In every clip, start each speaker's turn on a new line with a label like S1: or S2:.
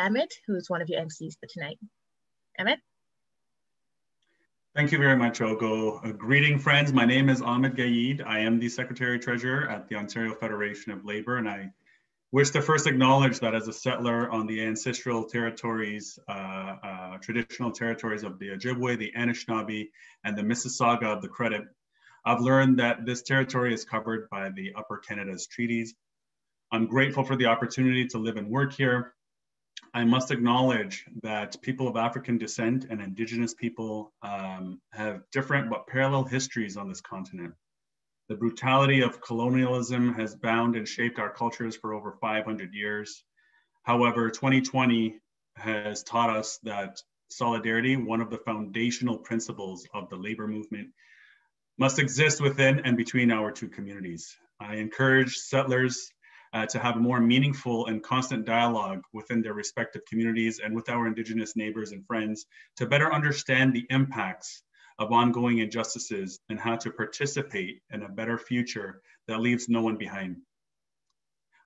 S1: Amit, who's one of your MCs for tonight. Amit?
S2: Thank you very much, Ogo. Uh, greeting, friends. My name is Ahmad Gaied. I am the Secretary Treasurer at the Ontario Federation of Labor, and I wish to first acknowledge that as a settler on the ancestral territories, uh, uh, traditional territories of the Ojibwe, the Anishinaabe, and the Mississauga of the Credit, I've learned that this territory is covered by the Upper Canada's treaties. I'm grateful for the opportunity to live and work here. I must acknowledge that people of African descent and Indigenous people um, have different but parallel histories on this continent. The brutality of colonialism has bound and shaped our cultures for over 500 years. However, 2020 has taught us that solidarity, one of the foundational principles of the labor movement, must exist within and between our two communities. I encourage settlers uh, to have a more meaningful and constant dialogue within their respective communities and with our Indigenous neighbors and friends to better understand the impacts of ongoing injustices and how to participate in a better future that leaves no one behind.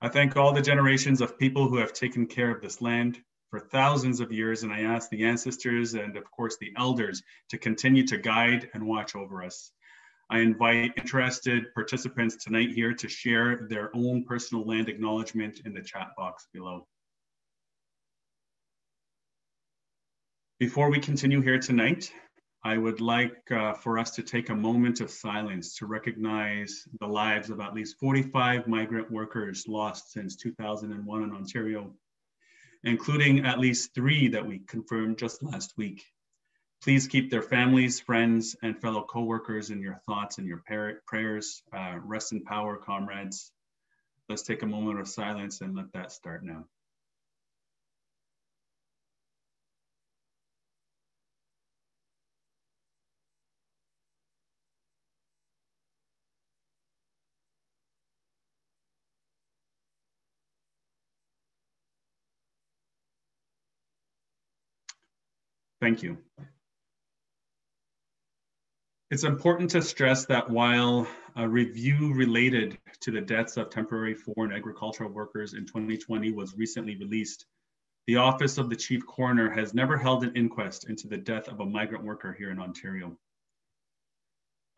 S2: I thank all the generations of people who have taken care of this land for thousands of years, and I ask the ancestors and, of course, the elders to continue to guide and watch over us. I invite interested participants tonight here to share their own personal land acknowledgement in the chat box below. Before we continue here tonight, I would like uh, for us to take a moment of silence to recognize the lives of at least 45 migrant workers lost since 2001 in Ontario, including at least three that we confirmed just last week. Please keep their families, friends, and fellow coworkers in your thoughts and your prayers. Uh, rest in power, comrades. Let's take a moment of silence and let that start now. Thank you. It's important to stress that while a review related to the deaths of temporary foreign agricultural workers in 2020 was recently released, the Office of the Chief Coroner has never held an inquest into the death of a migrant worker here in Ontario.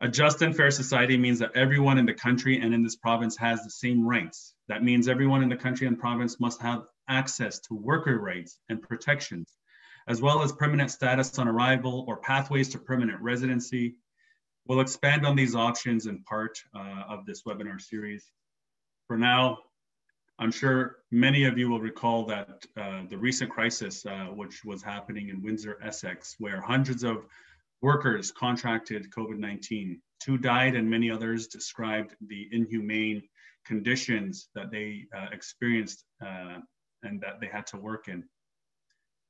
S2: A just and fair society means that everyone in the country and in this province has the same rights. That means everyone in the country and province must have access to worker rights and protections, as well as permanent status on arrival or pathways to permanent residency, We'll expand on these options in part uh, of this webinar series. For now, I'm sure many of you will recall that uh, the recent crisis, uh, which was happening in Windsor, Essex, where hundreds of workers contracted COVID-19. Two died and many others described the inhumane conditions that they uh, experienced uh, and that they had to work in.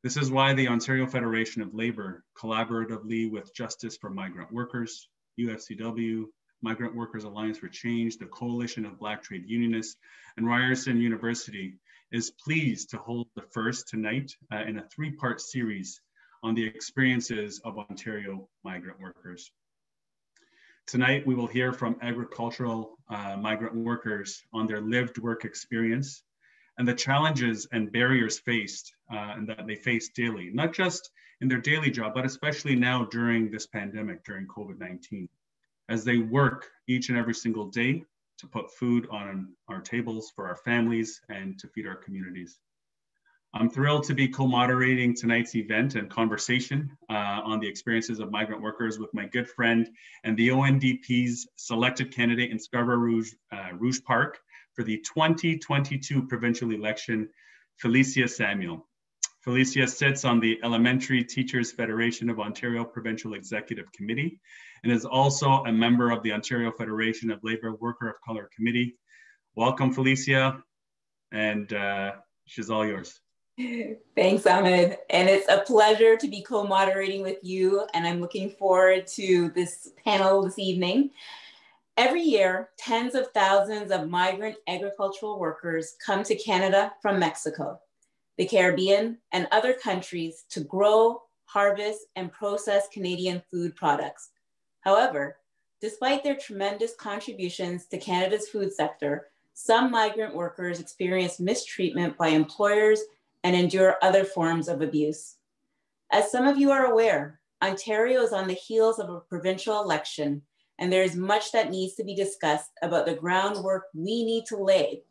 S2: This is why the Ontario Federation of Labour, collaboratively with Justice for Migrant Workers, UFCW, Migrant Workers Alliance for Change, the Coalition of Black Trade Unionists, and Ryerson University is pleased to hold the first tonight uh, in a three-part series on the experiences of Ontario migrant workers. Tonight, we will hear from agricultural uh, migrant workers on their lived work experience and the challenges and barriers faced uh, and that they face daily, not just in their daily job, but especially now during this pandemic, during COVID-19, as they work each and every single day to put food on our tables for our families and to feed our communities. I'm thrilled to be co-moderating tonight's event and conversation uh, on the experiences of migrant workers with my good friend and the ONDP's selected candidate in Scarborough Rouge, uh, Rouge Park for the 2022 provincial election, Felicia Samuel. Felicia sits on the Elementary Teachers Federation of Ontario Provincial Executive Committee and is also a member of the Ontario Federation of Labour Worker of Color Committee. Welcome, Felicia, and uh, she's all yours.
S3: Thanks, Ahmad. And it's a pleasure to be co-moderating with you, and I'm looking forward to this panel this evening. Every year, tens of thousands of migrant agricultural workers come to Canada from Mexico the Caribbean, and other countries to grow, harvest, and process Canadian food products. However, despite their tremendous contributions to Canada's food sector, some migrant workers experience mistreatment by employers and endure other forms of abuse. As some of you are aware, Ontario is on the heels of a provincial election, and there is much that needs to be discussed about the groundwork we need to lay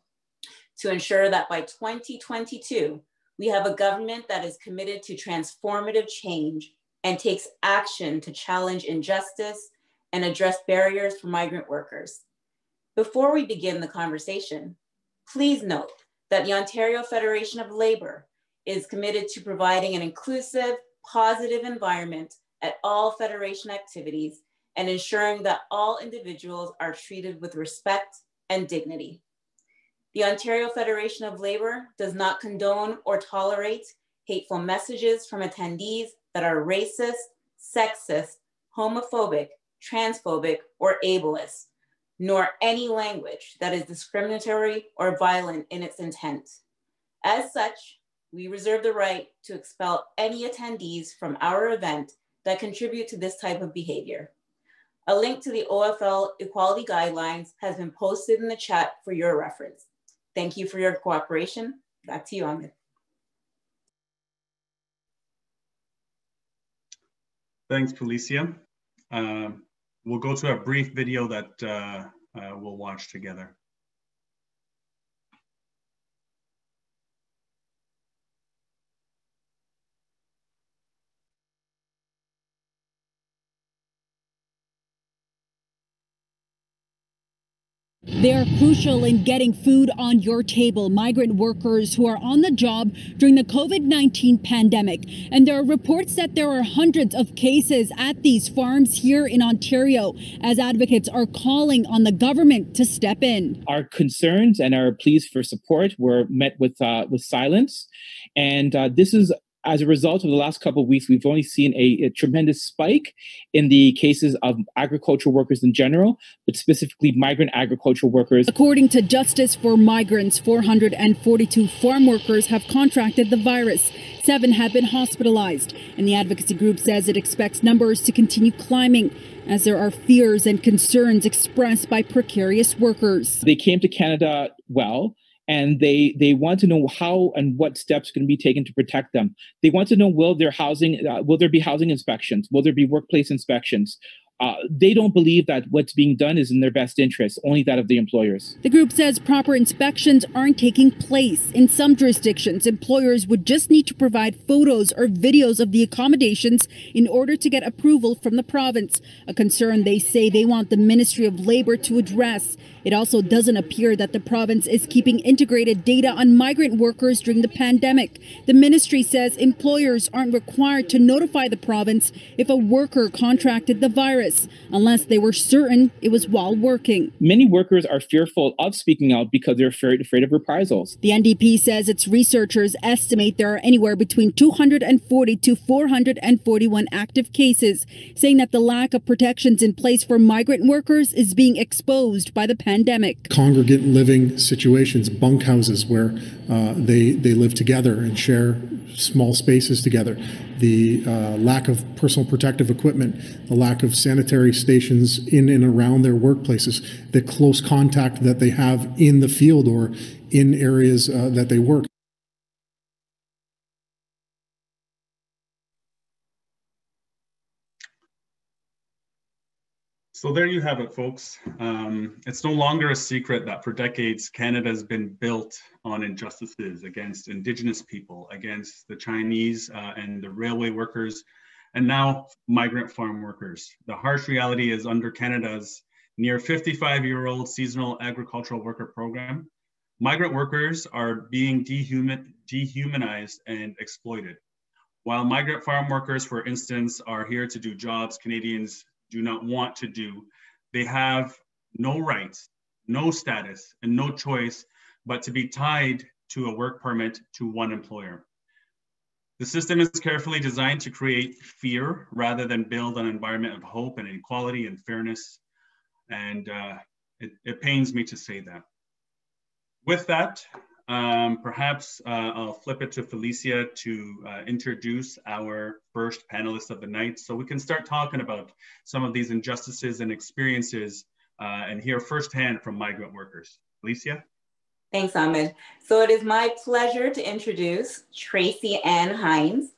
S3: to ensure that by 2022, we have a government that is committed to transformative change and takes action to challenge injustice and address barriers for migrant workers. Before we begin the conversation, please note that the Ontario Federation of Labor is committed to providing an inclusive, positive environment at all Federation activities and ensuring that all individuals are treated with respect and dignity. The Ontario Federation of Labor does not condone or tolerate hateful messages from attendees that are racist, sexist, homophobic, transphobic, or ableist, nor any language that is discriminatory or violent in its intent. As such, we reserve the right to expel any attendees from our event that contribute to this type of behavior. A link to the OFL equality guidelines has been posted in the chat for your reference. Thank you for your cooperation. Back to you, Ahmad.
S2: Thanks, Felicia. Um, we'll go to a brief video that uh, uh, we'll watch together.
S4: They are crucial in getting food on your table. Migrant workers who are on the job during the COVID 19 pandemic. And there are reports that there are hundreds of cases at these farms here in Ontario as advocates are calling on the government to step in.
S5: Our concerns and our pleas for support were met with, uh, with silence. And uh, this is as a result of the last couple of weeks, we've only seen a, a, tremendous spike in the cases of agricultural workers in general, but specifically migrant agricultural workers.
S4: According to Justice for Migrants, 442 farm workers have contracted the virus. Seven have been hospitalized, and the advocacy group says it expects numbers to continue climbing as there are fears and concerns expressed by precarious workers.
S5: They came to Canada well and they they want to know how and what steps can be taken to protect them. They want to know will there housing uh, will there be housing inspections? Will there be workplace inspections? uh, they don't believe that what's being done is in their best interest, only that of the employers.
S4: The group says proper inspections aren't taking place. In some jurisdictions, employers would just need to provide photos or videos of the accommodations in order to get approval from the province, a concern they say they want the Ministry of Labor to address. It also doesn't appear that the province is keeping integrated data on migrant workers during the pandemic. The ministry says employers aren't required to notify the province if a worker contracted the virus unless they were certain it was while working.
S5: Many workers are fearful of speaking out because they're afraid, afraid of reprisals.
S4: The NDP says its researchers estimate there are anywhere between 240 to 441 active cases, saying that the lack of protections in place for migrant workers is being exposed by the pandemic.
S6: Congregate living situations, bunkhouses where uh, they, they live together and share small spaces together, the uh, lack of personal protective equipment, the lack of sanitary stations in and around their workplaces, the close contact that they have in the field or in areas uh, that they work.
S2: So there you have it, folks. Um, it's no longer a secret that for decades, Canada has been built on injustices against Indigenous people, against the Chinese uh, and the railway workers, and now migrant farm workers. The harsh reality is under Canada's near 55 year old seasonal agricultural worker program, migrant workers are being dehuman, dehumanized and exploited. While migrant farm workers, for instance, are here to do jobs Canadians do not want to do, they have no rights, no status, and no choice but to be tied to a work permit to one employer. The system is carefully designed to create fear rather than build an environment of hope and equality and fairness. And uh, it, it pains me to say that. With that, um, perhaps uh, I'll flip it to Felicia to uh, introduce our first panelist of the night so we can start talking about some of these injustices and experiences uh, and hear firsthand from migrant workers. Felicia?
S3: Thanks, Ahmad. So it is my pleasure to introduce Tracy Ann Hines.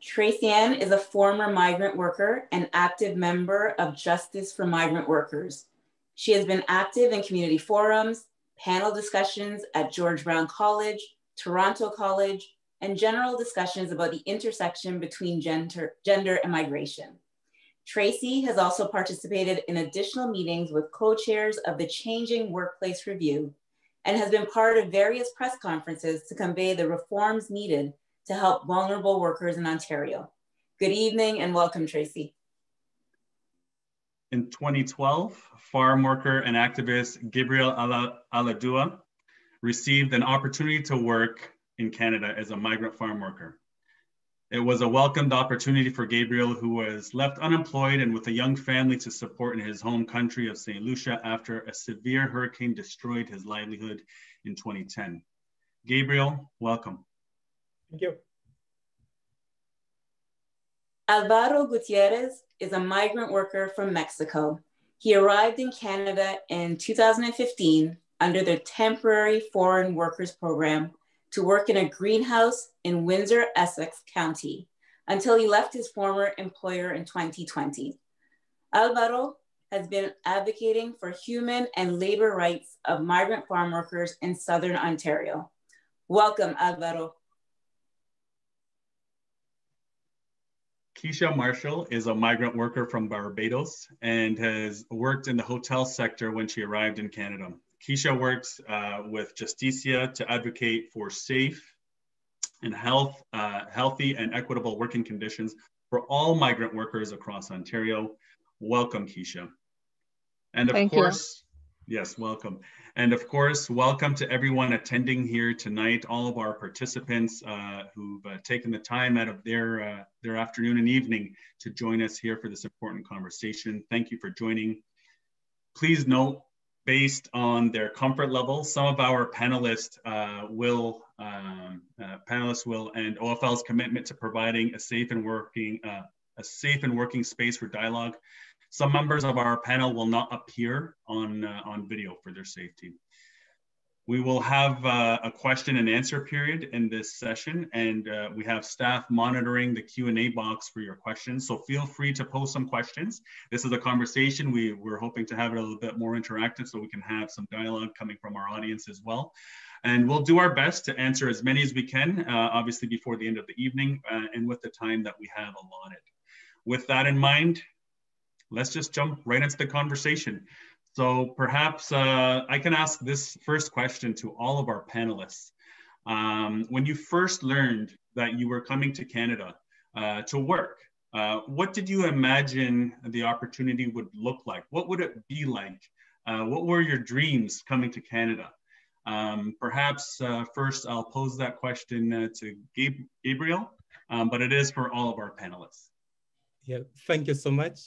S3: Tracy Ann is a former migrant worker and active member of Justice for Migrant Workers. She has been active in community forums, panel discussions at George Brown College, Toronto College, and general discussions about the intersection between gender, gender and migration. Tracy has also participated in additional meetings with co-chairs of the Changing Workplace Review and has been part of various press conferences to convey the reforms needed to help vulnerable workers in Ontario. Good evening and welcome, Tracy.
S2: In 2012, farm worker and activist Gabriel Allahdua received an opportunity to work in Canada as a migrant farm worker. It was a welcomed opportunity for Gabriel, who was left unemployed and with a young family to support in his home country of St. Lucia after a severe hurricane destroyed his livelihood in 2010. Gabriel, welcome.
S7: Thank you.
S3: Alvaro Gutierrez is a migrant worker from Mexico. He arrived in Canada in 2015 under the Temporary Foreign Workers Program to work in a greenhouse in Windsor, Essex County until he left his former employer in 2020. Alvaro has been advocating for human and labor rights of migrant farm workers in Southern Ontario. Welcome, Alvaro.
S2: Keisha Marshall is a migrant worker from Barbados and has worked in the hotel sector when she arrived in Canada. Keisha works uh, with Justicia to advocate for safe and health, uh, healthy and equitable working conditions for all migrant workers across Ontario. Welcome, Keisha. And of
S1: Thank
S2: course, you. yes, welcome. And of course, welcome to everyone attending here tonight, all of our participants uh, who've uh, taken the time out of their, uh, their afternoon and evening to join us here for this important conversation. Thank you for joining. Please note based on their comfort level. Some of our panelists uh, will um, uh, panelists will and OFL's commitment to providing a safe and working uh, a safe and working space for dialogue. Some members of our panel will not appear on uh, on video for their safety. We will have uh, a question and answer period in this session, and uh, we have staff monitoring the Q&A box for your questions. So feel free to post some questions. This is a conversation. We, we're hoping to have it a little bit more interactive so we can have some dialogue coming from our audience as well. And we'll do our best to answer as many as we can, uh, obviously before the end of the evening uh, and with the time that we have allotted. With that in mind, let's just jump right into the conversation. So perhaps uh, I can ask this first question to all of our panelists. Um, when you first learned that you were coming to Canada uh, to work, uh, what did you imagine the opportunity would look like? What would it be like? Uh, what were your dreams coming to Canada? Um, perhaps uh, first I'll pose that question uh, to Gabe Gabriel, um, but it is for all of our panelists.
S7: Yeah, thank you so much.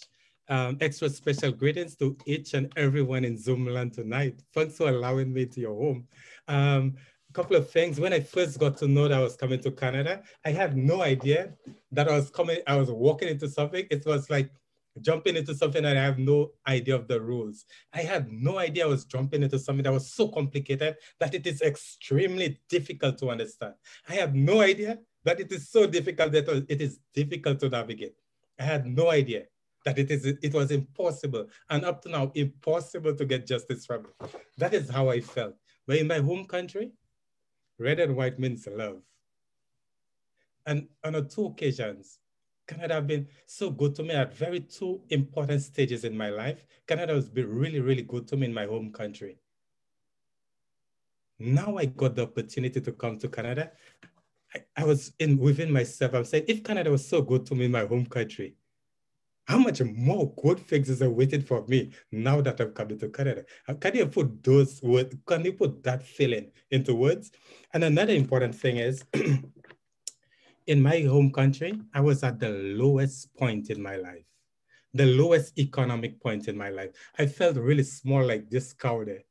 S7: Um, extra special greetings to each and everyone in Zoomland tonight. Thanks for allowing me to your home. Um, a couple of things. When I first got to know that I was coming to Canada, I had no idea that I was coming, I was walking into something. It was like jumping into something that I have no idea of the rules. I had no idea I was jumping into something that was so complicated that it is extremely difficult to understand. I have no idea that it is so difficult that it is difficult to navigate. I had no idea that it is it was impossible and up to now impossible to get justice from it. That is how I felt. But in my home country, red and white means love. And on two occasions, Canada have been so good to me at very two important stages in my life. Canada has been really, really good to me in my home country. Now I got the opportunity to come to Canada. I, I was in within myself. I'm saying, if Canada was so good to me in my home country, how much more good things are waiting for me now that I've come to Canada? Can you put those words, can you put that feeling into words? And another important thing is, in my home country, I was at the lowest point in my life, the lowest economic point in my life. I felt really small, like this cow there.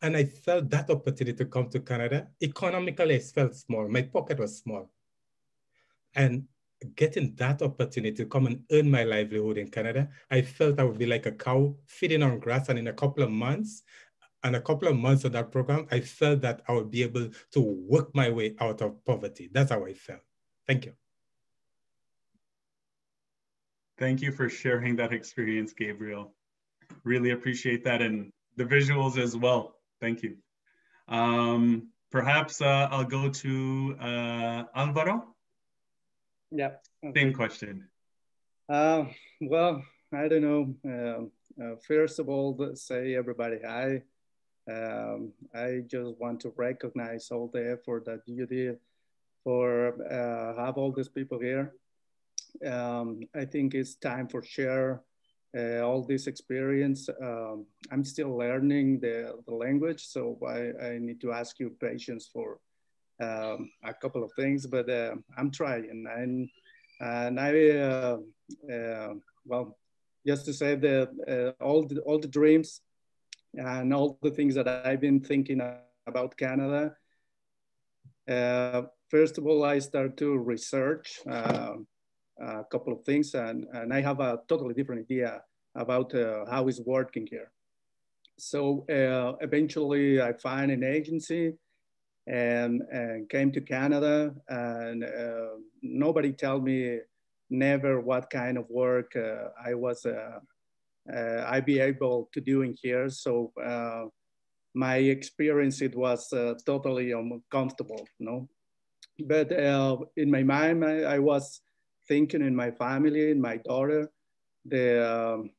S7: And I felt that opportunity to come to Canada. Economically, I felt small. My pocket was small. And getting that opportunity to come and earn my livelihood in Canada, I felt I would be like a cow feeding on grass. And in a couple of months, and a couple of months of that program, I felt that I would be able to work my way out of poverty. That's how I felt. Thank you.
S2: Thank you for sharing that experience, Gabriel. Really appreciate that and the visuals as well. Thank you. Um, perhaps uh, I'll go to uh, Alvaro.
S8: Yeah.
S2: Okay. Same question.
S8: Uh, well, I don't know. Um, uh, first of all, say everybody hi. Um, I just want to recognize all the effort that you did for uh, have all these people here. Um, I think it's time for share uh, all this experience. Um, I'm still learning the, the language, so I, I, need to ask you patience for um, a couple of things, but uh, I'm trying. And, and I, uh, uh well, just to say that uh, all, the, all the dreams and all the things that I've been thinking about Canada, first of all, I start to research a couple of things, and, and I have a totally different idea about uh, how it's working here. So uh, eventually I find an agency and, and came to Canada and uh, nobody told me never what kind of work uh, I was, uh, I'd be able to do in here. So my experience, it was totally uncomfortable, you know? But in my mind, I, I was thinking in my family, in my daughter, the um,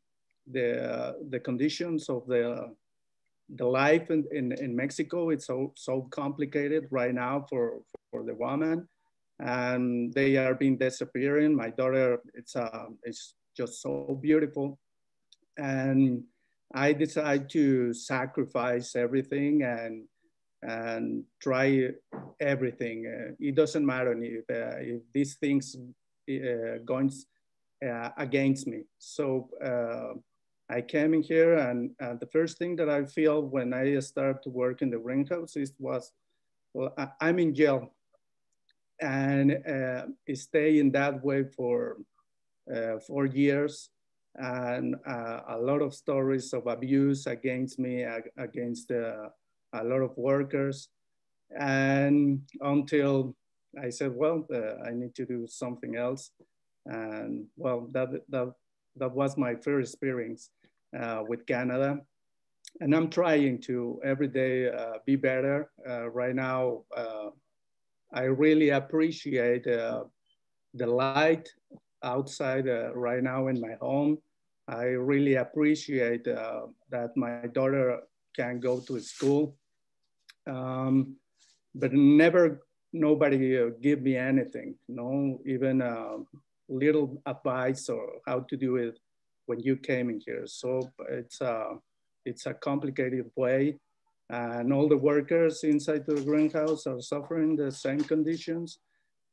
S8: the uh, the conditions of the the life in, in, in Mexico. It's so so complicated right now for for the woman, and they are being disappearing. My daughter, it's uh, it's just so beautiful, and I decided to sacrifice everything and and try everything. Uh, it doesn't matter if, uh, if these things uh, going uh, against me. So uh, I came in here and the first thing that I feel when I start to work in the greenhouse is was, well, I, am in jail and uh, stay in that way for uh, four years and uh, a lot of stories of abuse against me, against a lot of workers. And until I said, well, uh, I need to do something else. And well, that, that, that was my first experience uh, with Canada. And I'm trying to every day uh, be better. Uh, right now, uh, I really appreciate uh, the light outside right now in my home. I really appreciate that my daughter can go to school. Um, but never nobody uh, give me anything, no, even uh, little advice or how to do it when you came in here. So it's a, it's a complicated way. And all the workers inside the greenhouse are suffering the same conditions.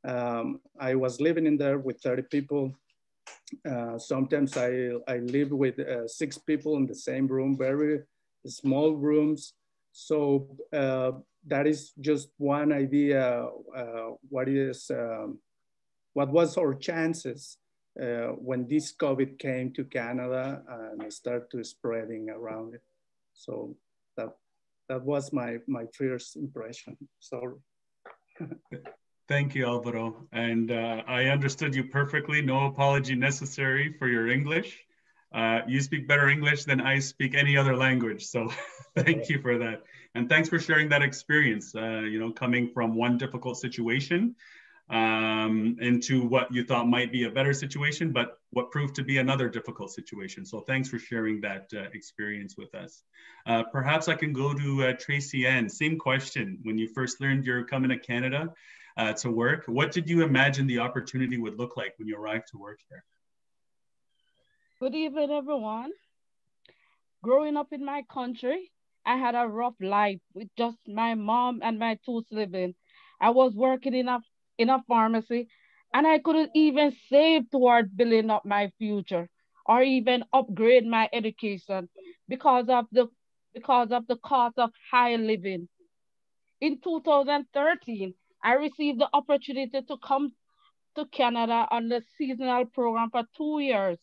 S8: Um, I was living in there with 30 people. Uh, sometimes I, I live with uh, six people in the same room, very small rooms. So uh, that is just one idea. Uh, what is um, what was our chances uh, when this COVID came to Canada and started to spreading around it? So that that was my my first impression. Sorry.
S2: Thank you, Alvaro. And uh, I understood you perfectly. No apology necessary for your English. Uh, you speak better English than I speak any other language. So thank you for that. And thanks for sharing that experience, uh, you know, coming from one difficult situation um, into what you thought might be a better situation, but what proved to be another difficult situation. So thanks for sharing that uh, experience with us. Uh, perhaps I can go to uh, Tracy Ann. Same question. When you first learned you're coming to Canada uh, to work, what did you imagine the opportunity would look like when you arrived to work here?
S9: Good evening, everyone. Growing up in my country, I had a rough life with just my mom and my two siblings. I was working in a in a pharmacy and I couldn't even save toward building up my future or even upgrade my education because of the because of the cost of high living. In 2013, I received the opportunity to come to Canada on the seasonal program for two years.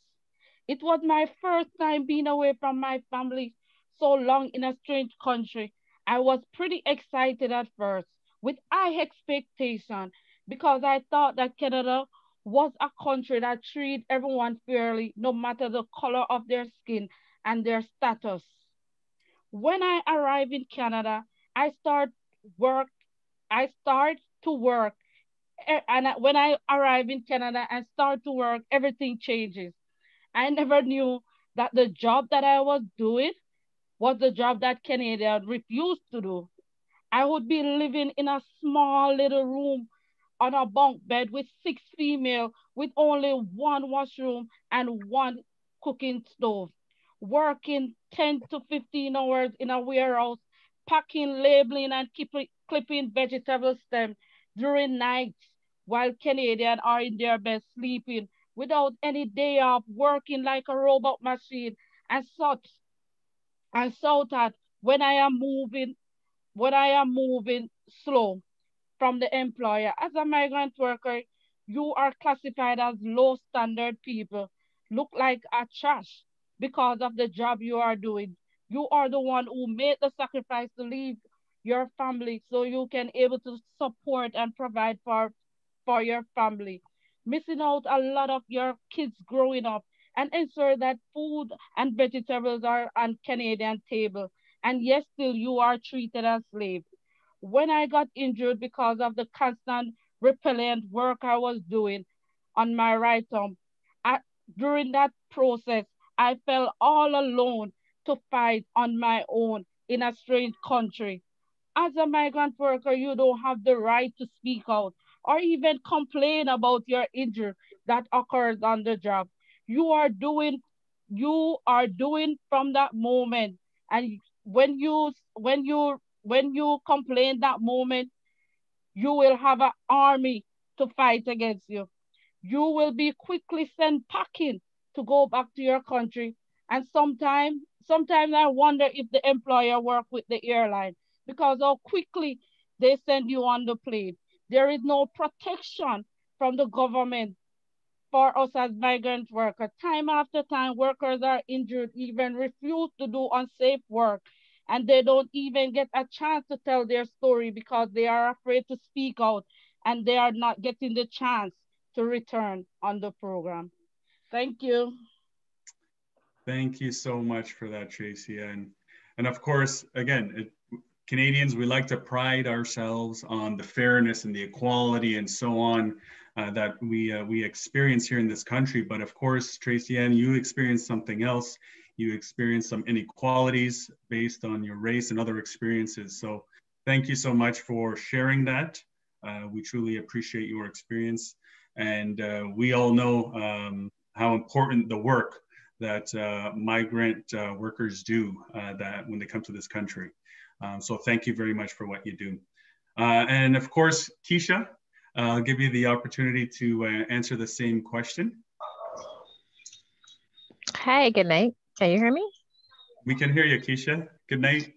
S9: It was my first time being away from my family, so long in a strange country, I was pretty excited at first with high expectation because I thought that Canada was a country that treated everyone fairly, no matter the color of their skin and their status. When I arrived in Canada, I start work, I start to work. Eh, and when I arrive in Canada and start to work, everything changes. I never knew that the job that I was doing was the job that Canadians refused to do. I would be living in a small little room on a bunk bed with six female with only one washroom and one cooking stove, working 10 to 15 hours in a warehouse, packing, labeling, and keeping, clipping vegetable stems during nights while Canadians are in their bed sleeping without any day off, working like a robot machine and such. And so that when I am moving, when I am moving slow from the employer, as a migrant worker, you are classified as low standard people, look like a trash because of the job you are doing. You are the one who made the sacrifice to leave your family so you can able to support and provide for, for your family. Missing out a lot of your kids growing up and ensure that food and vegetables are on Canadian table. And yes, still you are treated as slaves. When I got injured because of the constant repellent work I was doing on my right arm, I, during that process, I felt all alone to fight on my own in a strange country. As a migrant worker, you don't have the right to speak out or even complain about your injury that occurs on the job. You are doing, you are doing from that moment. And when you when you when you complain that moment, you will have an army to fight against you. You will be quickly sent packing to go back to your country. And sometimes, sometimes I wonder if the employer work with the airline because how quickly they send you on the plane. There is no protection from the government for us as migrant workers. Time after time, workers are injured, even refuse to do unsafe work, and they don't even get a chance to tell their story because they are afraid to speak out and they are not getting the chance to return on the program. Thank you.
S2: Thank you so much for that, Tracy. And, and of course, again, it, Canadians, we like to pride ourselves on the fairness and the equality and so on uh, that we uh, we experience here in this country. But of course, Tracy Ann, you experienced something else. You experience some inequalities based on your race and other experiences. So thank you so much for sharing that. Uh, we truly appreciate your experience. And uh, we all know um, how important the work that uh, migrant uh, workers do that when they come to this country. Um, so thank you very much for what you do. Uh, and of course, Keisha, uh, I'll give you the opportunity to uh, answer the same question.
S10: Hi, good night. Can you hear me?
S2: We can hear you, Keisha. Good night.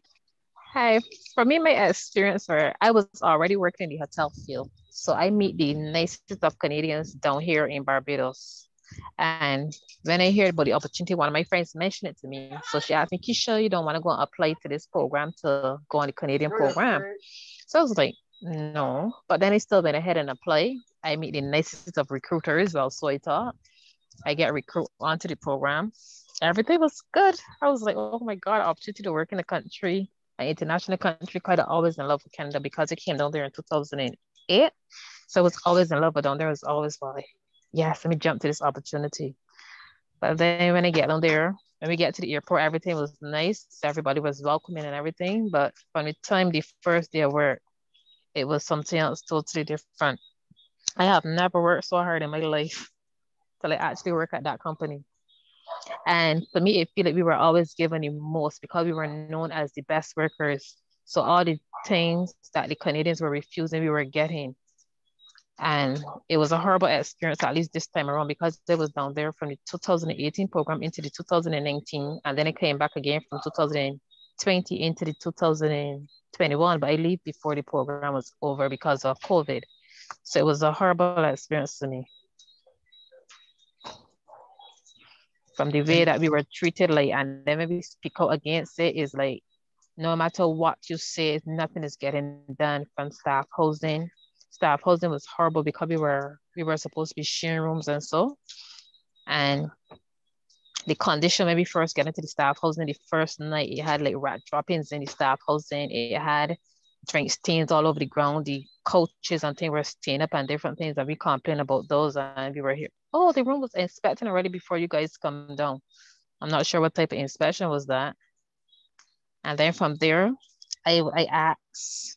S10: Hi. For me, my experience where I was already working in the hotel field. So I meet the nicest of Canadians down here in Barbados. And when I heard about the opportunity, one of my friends mentioned it to me. So she asked me, Keisha, you don't want to go and apply to this program to go on the Canadian program? So I was like, no. But then I still went ahead and apply. I meet the nicest of recruiters, well, so I thought. I get recruit onto the program. Everything was good. I was like, oh my God, opportunity to work in the country, an international country, quite always in love with Canada because I came down there in 2008. So I was always in love with down there. was always like, yes, let me jump to this opportunity. But then when I get on there, when we get to the airport, everything was nice. Everybody was welcoming and everything. But from the time the first day of work, it was something else totally different. I have never worked so hard in my life till I actually work at that company. And for me, it feel like we were always given the most because we were known as the best workers. So all the things that the Canadians were refusing, we were getting. And it was a horrible experience, at least this time around, because it was down there from the 2018 program into the 2019. And then it came back again from 2020 into the 2021. But I leave before the program was over because of COVID. So it was a horrible experience to me. From the way that we were treated, like, and then maybe speak out against it is like, no matter what you say, nothing is getting done from staff housing. Staff housing was horrible because we were we were supposed to be sharing rooms and so, and the condition maybe first getting to the staff housing the first night it had like rat droppings in the staff housing it had drink stains all over the ground the couches and things were stained up and different things and we complained about those and we were here oh the room was inspecting already before you guys come down i'm not sure what type of inspection was that and then from there i i asked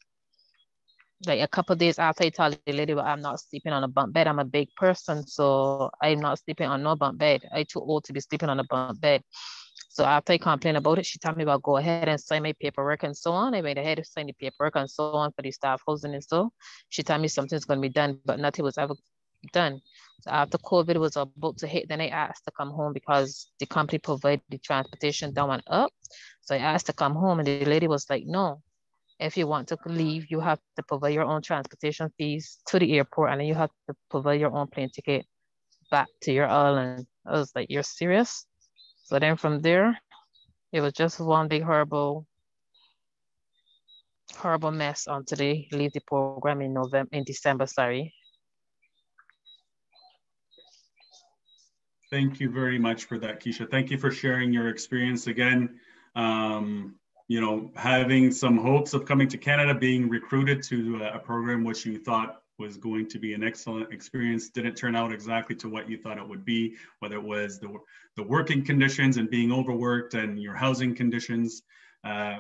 S10: like a couple days after I told the lady, well, I'm not sleeping on a bunk bed. I'm a big person, so I'm not sleeping on no bunk bed. I too old to be sleeping on a bunk bed. So after I complained about it, she told me about go ahead and sign my paperwork and so on. I went ahead sign the paperwork and so on for the staff housing and so. She told me something's going to be done, but nothing was ever done. So after COVID was about to hit, then I asked to come home because the company provided the transportation down and up. So I asked to come home and the lady was like, no, if you want to leave, you have to provide your own transportation fees to the airport and then you have to provide your own plane ticket back to your island. I was like, you're serious? So then from there, it was just one big horrible, horrible mess until they leave the program in November, in December, sorry.
S2: Thank you very much for that, Keisha. Thank you for sharing your experience again. Um, you know, having some hopes of coming to Canada, being recruited to a program which you thought was going to be an excellent experience didn't turn out exactly to what you thought it would be, whether it was the, the working conditions and being overworked and your housing conditions. Uh,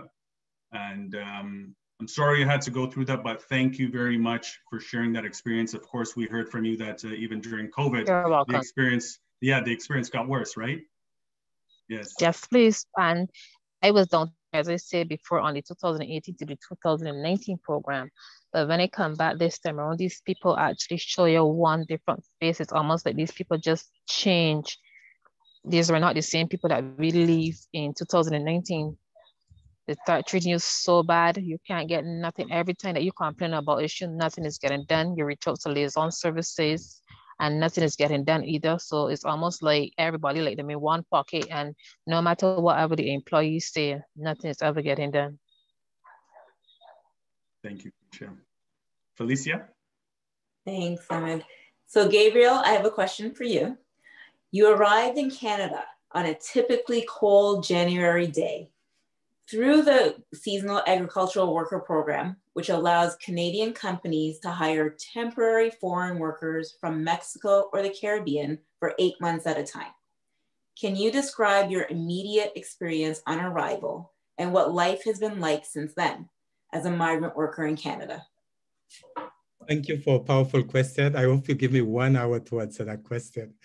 S2: and um, I'm sorry you had to go through that, but thank you very much for sharing that experience. Of course, we heard from you that uh, even during COVID, the experience, yeah, the experience got worse, right? Yes.
S10: Yes, please. And I was down as I said before, on the 2018 to the 2019 program. But when I come back this time around, these people actually show you one different face. It's almost like these people just change. These were not the same people that we leave in 2019. They start treating you so bad, you can't get nothing. Every time that you complain about issue, nothing is getting done. You reach out to liaison services and nothing is getting done either. So it's almost like everybody like them in one pocket and no matter whatever the employees say, nothing is ever getting done.
S2: Thank you, Chair. Felicia?
S3: Thanks, Ahmad. So Gabriel, I have a question for you. You arrived in Canada on a typically cold January day. Through the Seasonal Agricultural Worker Program, which allows Canadian companies to hire temporary foreign workers from Mexico or the Caribbean for eight months at a time. Can you describe your immediate experience on arrival and what life has been like since then as a migrant worker in Canada?
S7: Thank you for a powerful question. I hope you give me one hour to answer that question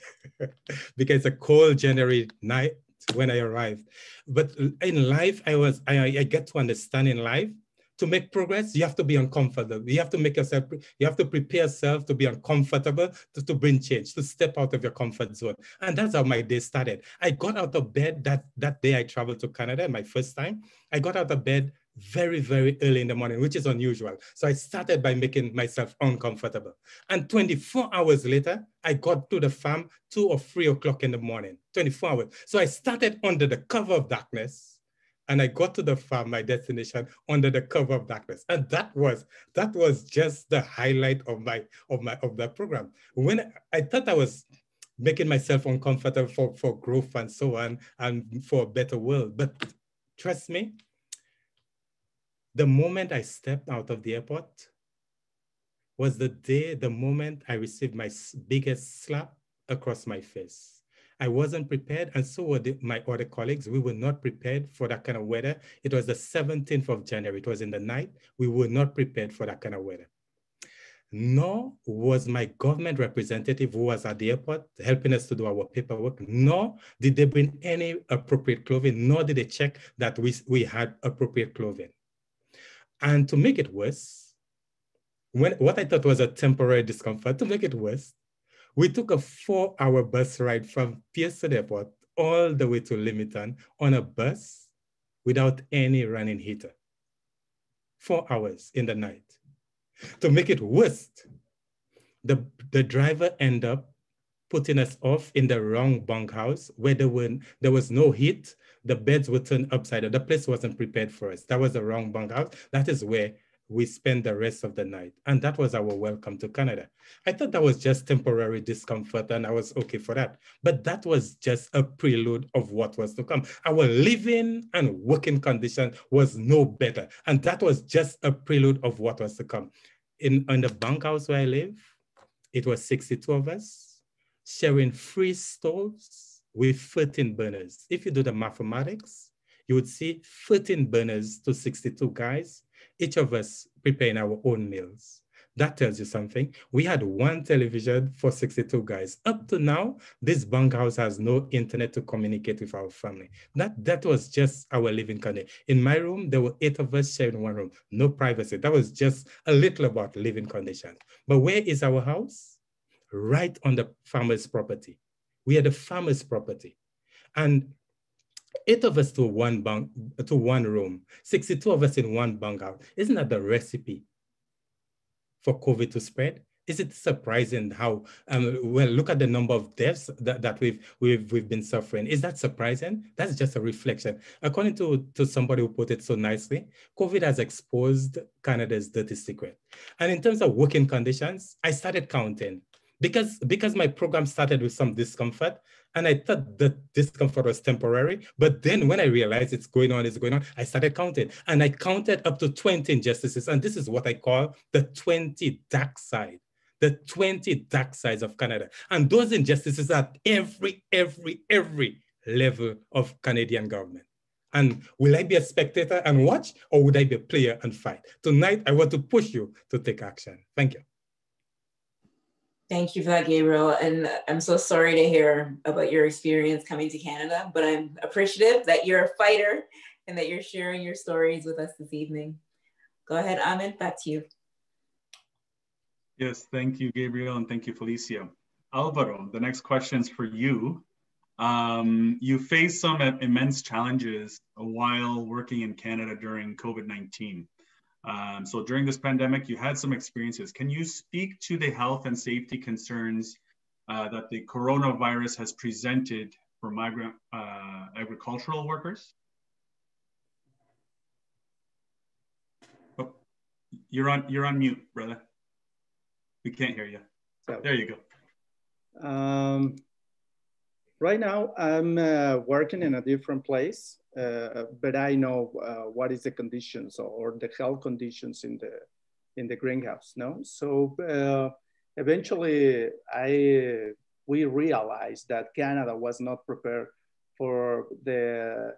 S7: because it's a cold January night when I arrived. But in life, I was I, I get to understand in life to make progress, you have to be uncomfortable. You have to make yourself, you have to prepare yourself to be uncomfortable, to, to bring change, to step out of your comfort zone. And that's how my day started. I got out of bed that, that day I traveled to Canada, my first time. I got out of bed very, very early in the morning, which is unusual. So I started by making myself uncomfortable. And 24 hours later, I got to the farm two or three o'clock in the morning, 24 hours. So I started under the cover of darkness and I got to the farm, my destination, under the cover of darkness. And that was that was just the highlight of my of my of that program. When I thought I was making myself uncomfortable for, for growth and so on and for a better world. But trust me, the moment I stepped out of the airport was the day, the moment I received my biggest slap across my face. I wasn't prepared, and so were the, my other colleagues. We were not prepared for that kind of weather. It was the 17th of January. It was in the night. We were not prepared for that kind of weather. Nor was my government representative who was at the airport helping us to do our paperwork, nor did they bring any appropriate clothing, nor did they check that we, we had appropriate clothing. And to make it worse, when what I thought was a temporary discomfort, to make it worse, we took a four hour bus ride from Pearson Airport all the way to Leamington on a bus without any running heater. Four hours in the night. To make it worse, the, the driver ended up putting us off in the wrong bunkhouse where there, were, there was no heat. The beds were turned upside down. The place wasn't prepared for us. That was the wrong bunkhouse. That is where we spent the rest of the night. And that was our welcome to Canada. I thought that was just temporary discomfort and I was okay for that. But that was just a prelude of what was to come. Our living and working condition was no better. And that was just a prelude of what was to come. In, in the bunkhouse where I live, it was 62 of us sharing three stoves with 13 burners. If you do the mathematics, you would see 13 burners to 62 guys each of us preparing our own meals. That tells you something. We had one television for 62 guys. Up to now, this bunkhouse has no internet to communicate with our family. That, that was just our living condition. In my room, there were eight of us sharing one room, no privacy. That was just a little about living conditions. But where is our house? Right on the farmer's property. We are the farmer's property. And eight of us to one bunk to one room, 62 of us in one bunk. Isn't that the recipe for COVID to spread? Is it surprising how um, well look at the number of deaths that, that we've we've we've been suffering? Is that surprising? That's just a reflection. According to, to somebody who put it so nicely, COVID has exposed Canada's dirty secret. And in terms of working conditions, I started counting because because my program started with some discomfort and I thought that discomfort was temporary. But then when I realized it's going on, it's going on, I started counting. And I counted up to 20 injustices. And this is what I call the 20 dark side, the 20 dark sides of Canada. And those injustices are at every, every, every level of Canadian government. And will I be a spectator and watch, or would I be a player and fight? Tonight, I want to push you to take action. Thank you.
S3: Thank you for that, Gabriel. And I'm so sorry to hear about your experience coming to Canada, but I'm appreciative that you're a fighter and that you're sharing your stories with us this evening. Go ahead, Ahmad, back to you.
S2: Yes, thank you, Gabriel, and thank you, Felicia. Alvaro, the next question is for you. Um, you faced some immense challenges while working in Canada during COVID-19. Um, so during this pandemic, you had some experiences. Can you speak to the health and safety concerns uh, that the coronavirus has presented for migrant uh, agricultural workers? Oh, you're on you're on mute, brother. We can't hear you. So, there you
S8: go. Um, right now, I'm uh, working in a different place. Uh, but I know uh, what is the conditions or the health conditions in the in the greenhouse. No, so uh, eventually I we realized that Canada was not prepared for the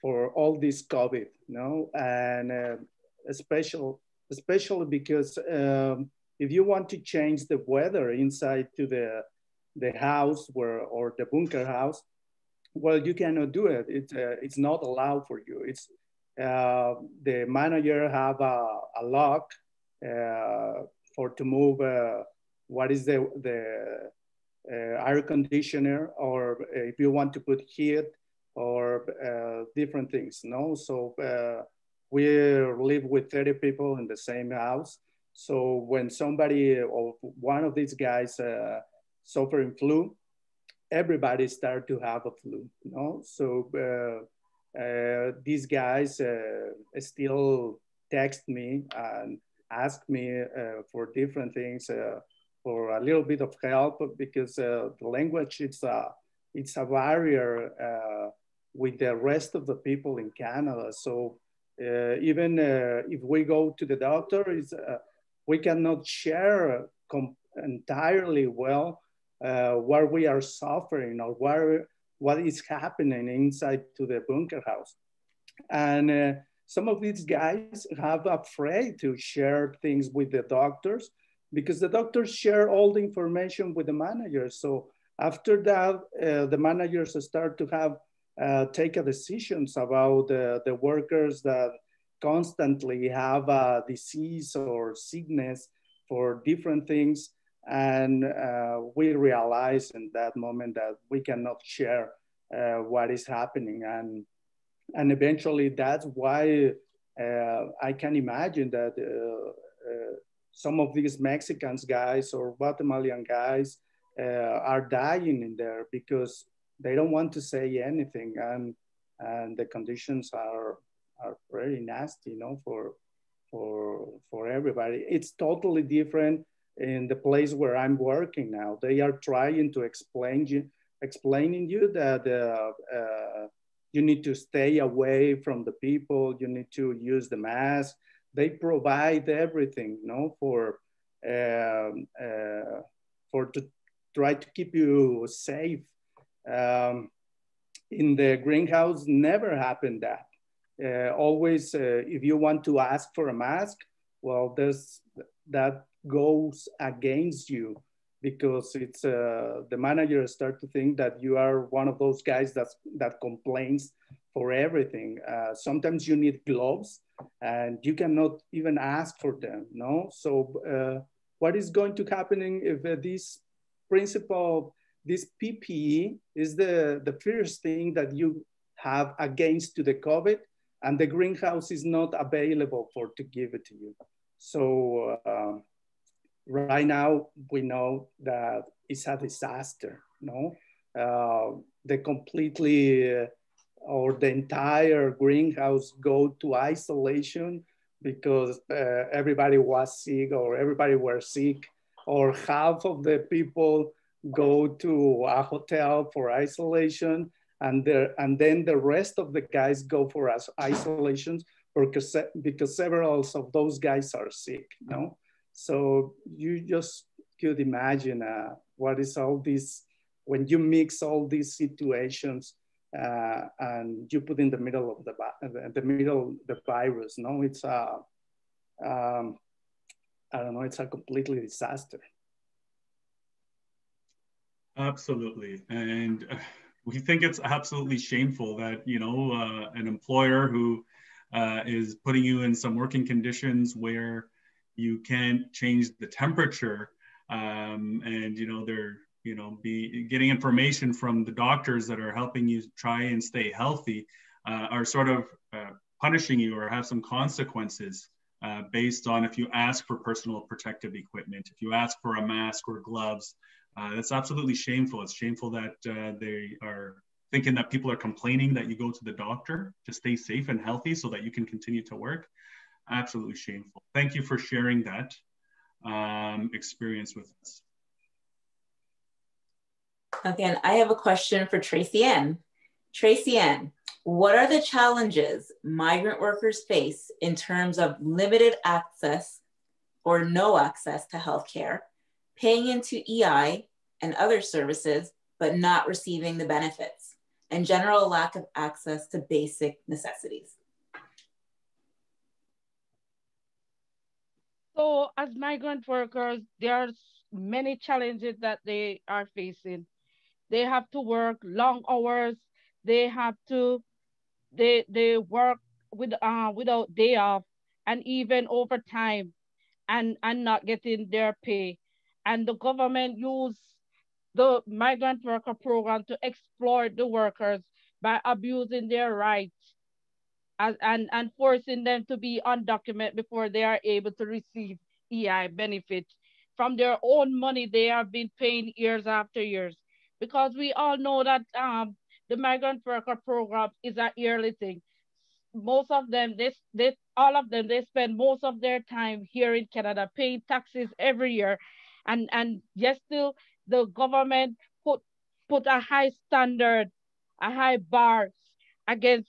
S8: for all this COVID. No, and uh, especially especially because um, if you want to change the weather inside to the the house where or the bunker house well, you cannot do it. It's, uh, it's not allowed for you. It's uh, the manager have a, a lock uh, for to move uh, what is the, the uh, air conditioner or if you want to put heat or uh, different things, no? So we live with 30 people in the same house. So when somebody or one of these guys suffering flu, everybody started to have a flu. You know? So uh, uh, these guys uh, still text me and ask me uh, for different things, uh, for a little bit of help because uh, the language it's a it's a barrier with the rest of the people in Canada. So even if we go to the doctor, we cannot share entirely well uh, what we are suffering or what, what is happening inside to the bunker house. And uh, some of these guys have afraid to share things with the doctors because the doctors share all the information with the managers. So after that, uh, the managers start to have uh, take decisions about the, the workers that constantly have a disease or sickness for different things and uh, we realized in that moment that we cannot share uh, what is happening. And, and eventually that's why uh, I can imagine that uh, uh, some of these Mexicans guys or Guatemalan guys uh, are dying in there because they don't want to say anything and and the conditions are are very nasty you know for for for everybody it's totally different in the place where i'm working now they are trying to explain you explaining you that uh, uh, you need to stay away from the people you need to use the mask they provide everything you know for um, uh, for to try to keep you safe. Um, in the greenhouse, never happened that. Uh, always, uh, if you want to ask for a mask, well, there's that goes against you because it's uh, the manager start to think that you are one of those guys that's, that complains for everything. Uh, sometimes you need gloves and you cannot even ask for them, no? So uh, what is going to happen if uh, this principle, this PPE is the, the first thing that you have against to the COVID and the greenhouse is not available for to give it to you. So uh, right now we know that it's a disaster, no? Uh, the completely uh, or the entire greenhouse go to isolation because uh, everybody was sick or everybody were sick or half of the people go to a hotel for isolation and there, and then the rest of the guys go for isolations because, because several of those guys are sick, know? So you just could imagine uh, what is all this, when you mix all these situations uh, and you put in the middle of the the middle the virus. No, it's a um, I don't know. It's a completely disaster.
S2: Absolutely, and uh, we think it's absolutely shameful that you know uh, an employer who uh, is putting you in some working conditions where you can't change the temperature um, and you know they're you know, be getting information from the doctors that are helping you try and stay healthy uh, are sort of uh, punishing you or have some consequences uh, based on if you ask for personal protective equipment, if you ask for a mask or gloves. Uh, that's absolutely shameful. It's shameful that uh, they are thinking that people are complaining that you go to the doctor to stay safe and healthy so that you can continue to work. Absolutely shameful. Thank you for sharing that um, experience with us.
S3: Again, I have a question for Tracy Ann. Tracy Ann, what are the challenges migrant workers face in terms of limited access or no access to healthcare, paying into EI and other services, but not receiving the benefits, and general lack of access to basic necessities?
S9: So as migrant workers, there are many challenges that they are facing. They have to work long hours. They have to, they, they work with, uh, without day off and even overtime and, and not getting their pay. And the government use the migrant worker program to exploit the workers by abusing their rights and, and forcing them to be undocumented before they are able to receive EI benefits. From their own money, they have been paying years after years because we all know that um, the migrant worker program is a yearly thing. Most of them, they, they, all of them, they spend most of their time here in Canada paying taxes every year. And, and yes, still the government put, put a high standard, a high bar against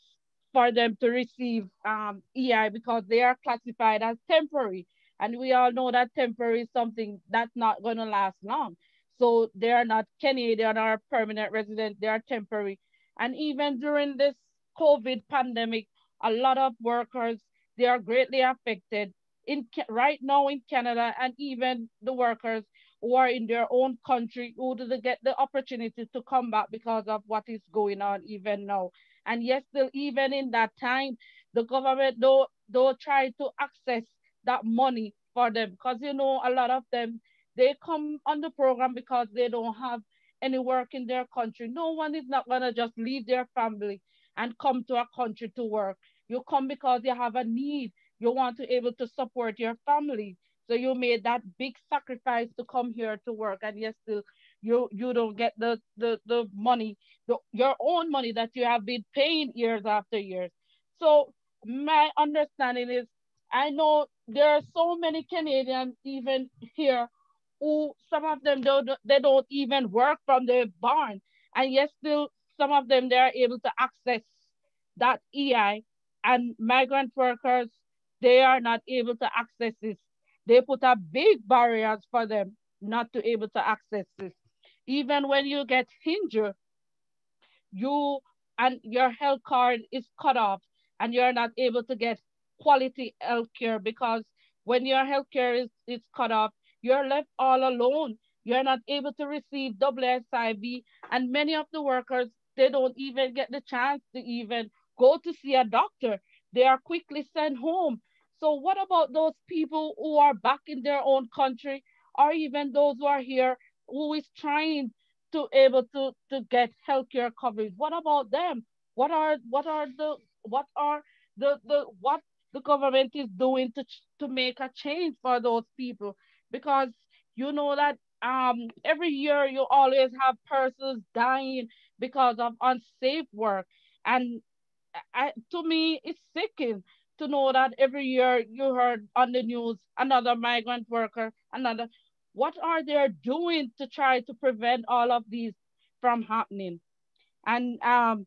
S9: for them to receive um, EI because they are classified as temporary. And we all know that temporary is something that's not going to last long. So they are not Canadian or permanent resident, they are temporary. And even during this COVID pandemic, a lot of workers, they are greatly affected in right now in Canada and even the workers who are in their own country who do they get the opportunity to come back because of what is going on even now. And yes, still even in that time, the government don't, don't try to access that money for them because you know a lot of them they come on the program because they don't have any work in their country. No one is not gonna just leave their family and come to a country to work. You come because you have a need. You want to able to support your family. So you made that big sacrifice to come here to work. And yes, still you you don't get the the the money, the, your own money that you have been paying years after years. So my understanding is, I know there are so many Canadians even here who some of them don't they don't even work from their barn, and yet still some of them they are able to access that EI, and migrant workers they are not able to access this. They put up big barriers for them not to able to access this. Even when you get injured, you and your health card is cut off and you're not able to get quality health care because when your health care is, is cut off, you're left all alone. You're not able to receive WSIB. And many of the workers, they don't even get the chance to even go to see a doctor. They are quickly sent home. So what about those people who are back in their own country or even those who are here who is trying to able to, to get healthcare coverage? What about them? What are what are the what are the the what the government is doing to to make a change for those people? Because you know that um every year you always have persons dying because of unsafe work and I, to me it's sickening to know that every year you heard on the news another migrant worker another what are they doing to try to prevent all of these from happening? And um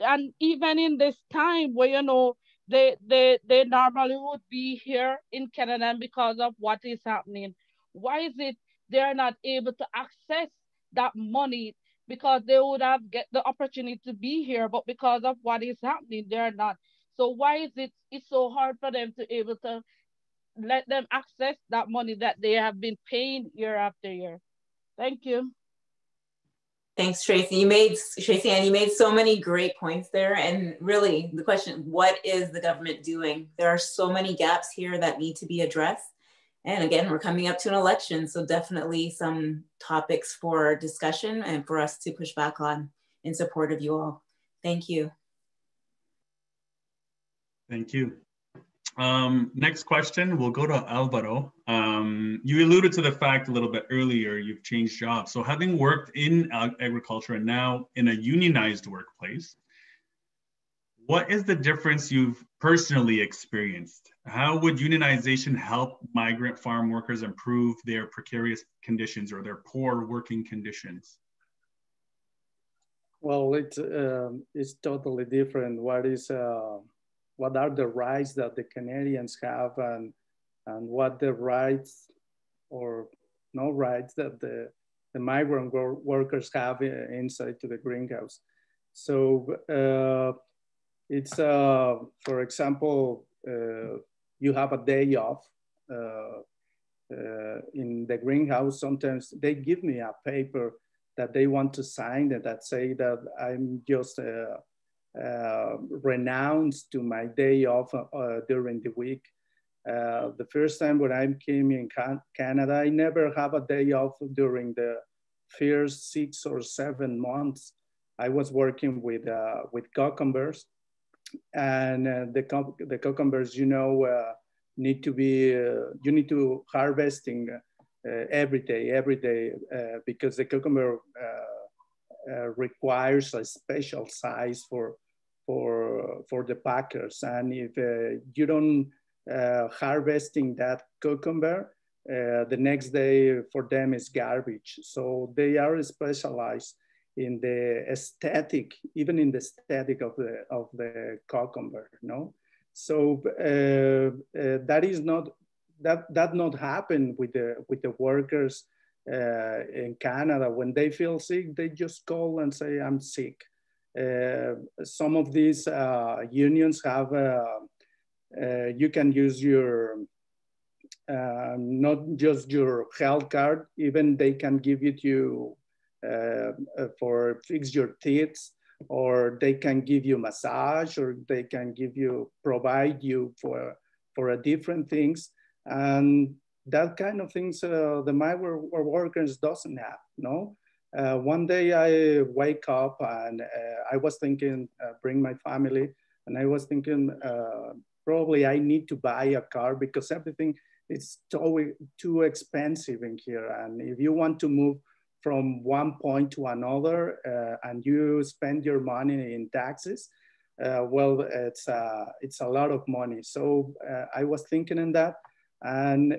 S9: and even in this time where you know they they they normally would be here in canada because of what is happening why is it they're not able to access that money? Because they would have get the opportunity to be here but because of what is happening they're not. So why is it it's so hard for them to able to let them access that money that they have been paying year after year. Thank you.
S3: Thanks, Tracy. You made Tracy and you made so many great points there. And really the question, what is the government doing? There are so many gaps here that need to be addressed. And again, we're coming up to an election. So definitely some topics for discussion and for us to push back on in support of you all. Thank you.
S2: Thank you. Um, next question, we'll go to Alvaro. Um, you alluded to the fact a little bit earlier, you've changed jobs. So having worked in agriculture and now in a unionized workplace, what is the difference you've personally experienced? How would unionization help migrant farm workers improve their precarious conditions or their poor working conditions?
S8: Well, it's, um, it's totally different. What is uh what are the rights that the Canadians have and, and what the rights or no rights that the, the migrant workers have inside to the greenhouse. So uh, it's, uh, for example, uh, you have a day off uh, uh, in the greenhouse. Sometimes they give me a paper that they want to sign and that say that I'm just uh, uh, renounced to my day off uh, during the week. Uh, the first time when I came in can Canada, I never have a day off during the first six or seven months. I was working with, uh, with cucumbers and uh, the, the cucumbers, you know, uh, need to be, you need to harvesting every day, every day, because the cucumber requires a special size for for for the packers. And if uh, you don't uh, harvesting that cucumber, uh, the next day for them is garbage. So they are specialized in the aesthetic, even in the aesthetic of the of the cucumber. No, so uh, uh, that is not that that not happen with the with the workers uh, in Canada when they feel sick. They just call and say, "I'm sick." Uh, some of these uh, unions have, uh, you can use your, not just your health card, even they can give it to you for fix your teeth or they can give you massage or they can give you provide you for for a different things. And that kind of things uh, the migrant workers doesn't have no uh, one day I wake up and uh, I was thinking, uh, bring my family, and I was thinking uh, probably I need to buy a car because everything is too, too expensive in here. And if you want to move from one point to another and you spend your money in taxes, uh, well, it's, uh, it's a lot of money. So uh, I was thinking in that. And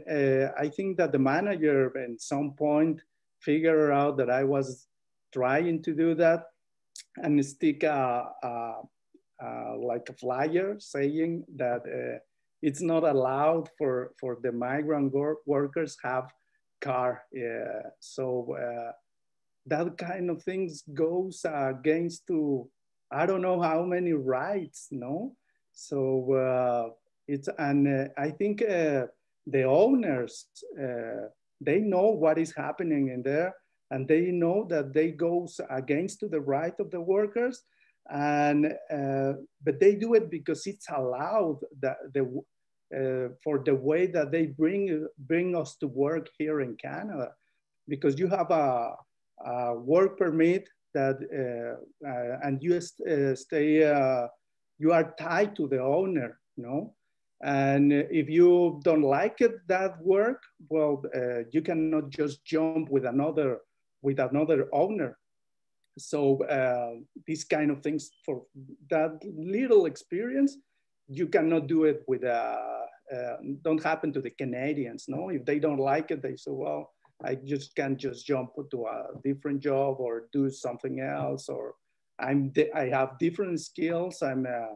S8: I think that the manager at some point figured out that I was trying to do that and stick a, a, a like a flyer saying that uh, it's not allowed for, for the migrant workers have car. So uh, that kind of things goes against to, I don't know how many rights, no? So uh, it's, and uh, I think uh, the owners, they know what is happening in there and they know that they goes against to the right of the workers and uh, but they do it because it's allowed that the uh, for the way that they bring bring us to work here in Canada. Because you have a, a work permit that uh, uh and you uh, stay uh, you are tied to the owner you know and if you don't like it that work well you cannot just jump with another with another owner. So uh, these kind of things for that little experience, you cannot do it with, uh, uh, don't happen to the Canadians, no? If they don't like it, they say, well, I just can't just jump to a different job or do something else, or I'm I have different skills. I'm uh,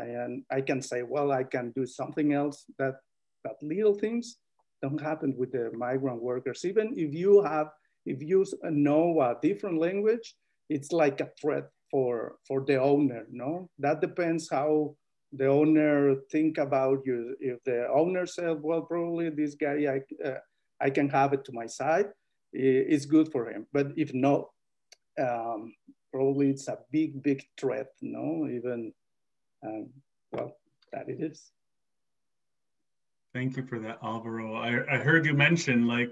S8: and I can say, well, I can do something else. That that little things don't happen with the migrant workers. Even if you have if you know a different language, it's like a threat for, for the owner, no? That depends how the owner think about you. If the owner said, well, probably this guy, I, uh, I can have it to my side, it's good for him. But if not, um, probably it's a big, big threat, no? Even, um, well, that it is.
S2: Thank you for that, Alvaro. I, I heard you mention like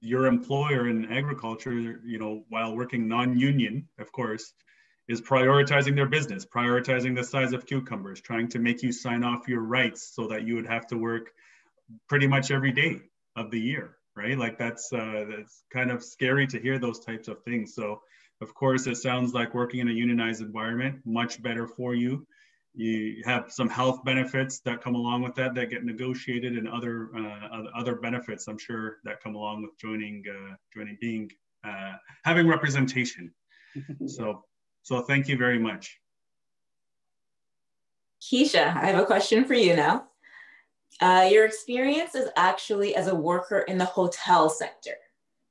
S2: your employer in agriculture, you know, while working non-union, of course, is prioritizing their business, prioritizing the size of cucumbers, trying to make you sign off your rights so that you would have to work pretty much every day of the year, right? Like that's uh, that's kind of scary to hear those types of things. So, of course, it sounds like working in a unionized environment much better for you you have some health benefits that come along with that that get negotiated and other uh, other benefits i'm sure that come along with joining uh, joining being uh, having representation. So so thank you very much.
S3: Keisha i have a question for you now. Uh, your experience is actually as a worker in the hotel sector.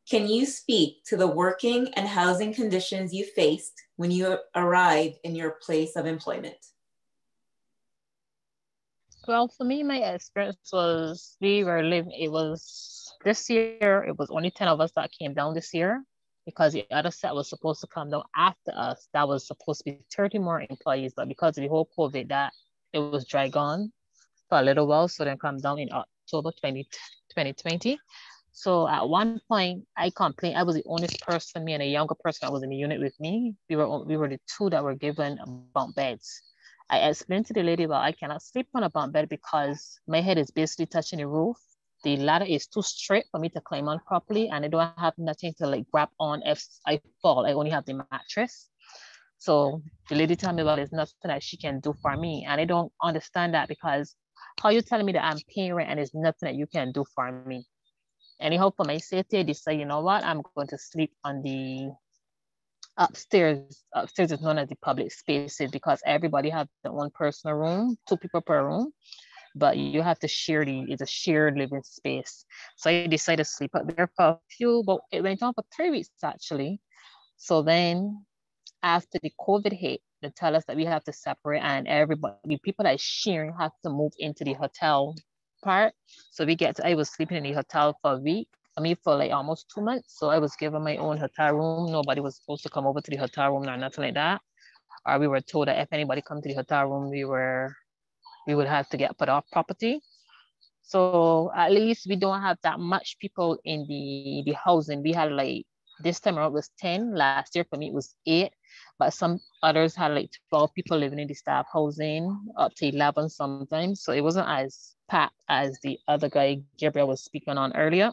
S3: Can you speak to the working and housing conditions you faced when you arrived in your place of employment
S10: well, for me, my experience was we were living, it was this year, it was only 10 of us that came down this year because the other set was supposed to come down after us. That was supposed to be 30 more employees, but because of the whole COVID, that it was dragged on for a little while. So then come down in October 20, 2020. So at one point, I complained. I was the only person, me and a younger person that was in the unit with me. We were we were the two that were given bunk beds. I explained to the lady, well, I cannot sleep on a bunk bed because my head is basically touching the roof. The ladder is too straight for me to climb on properly, and I don't have nothing to like grab on if I fall. I only have the mattress. So the lady told me, well, there's nothing that she can do for me. And I don't understand that because how you telling me that I'm paying rent and there's nothing that you can do for me? Anyhow, for my safety, I decided, you know what, I'm going to sleep on the upstairs upstairs is known as the public spaces because everybody has their own personal room two people per room but you have to share the it's a shared living space. So i decided to sleep up there for a few but it went on for three weeks actually. So then after the covid hit they tell us that we have to separate and everybody people that are sharing have to move into the hotel part. So we get to, i was sleeping in the hotel for a week I for like almost two months. So I was given my own hotel room. Nobody was supposed to come over to the hotel room or nothing like that. Or we were told that if anybody come to the hotel room, we were, we would have to get put off property. So at least we don't have that much people in the, the housing. We had like, this time around was 10. Last year for me, it was eight. But some others had like 12 people living in the staff housing, up to 11 sometimes. So it wasn't as packed as the other guy Gabriel was speaking on earlier.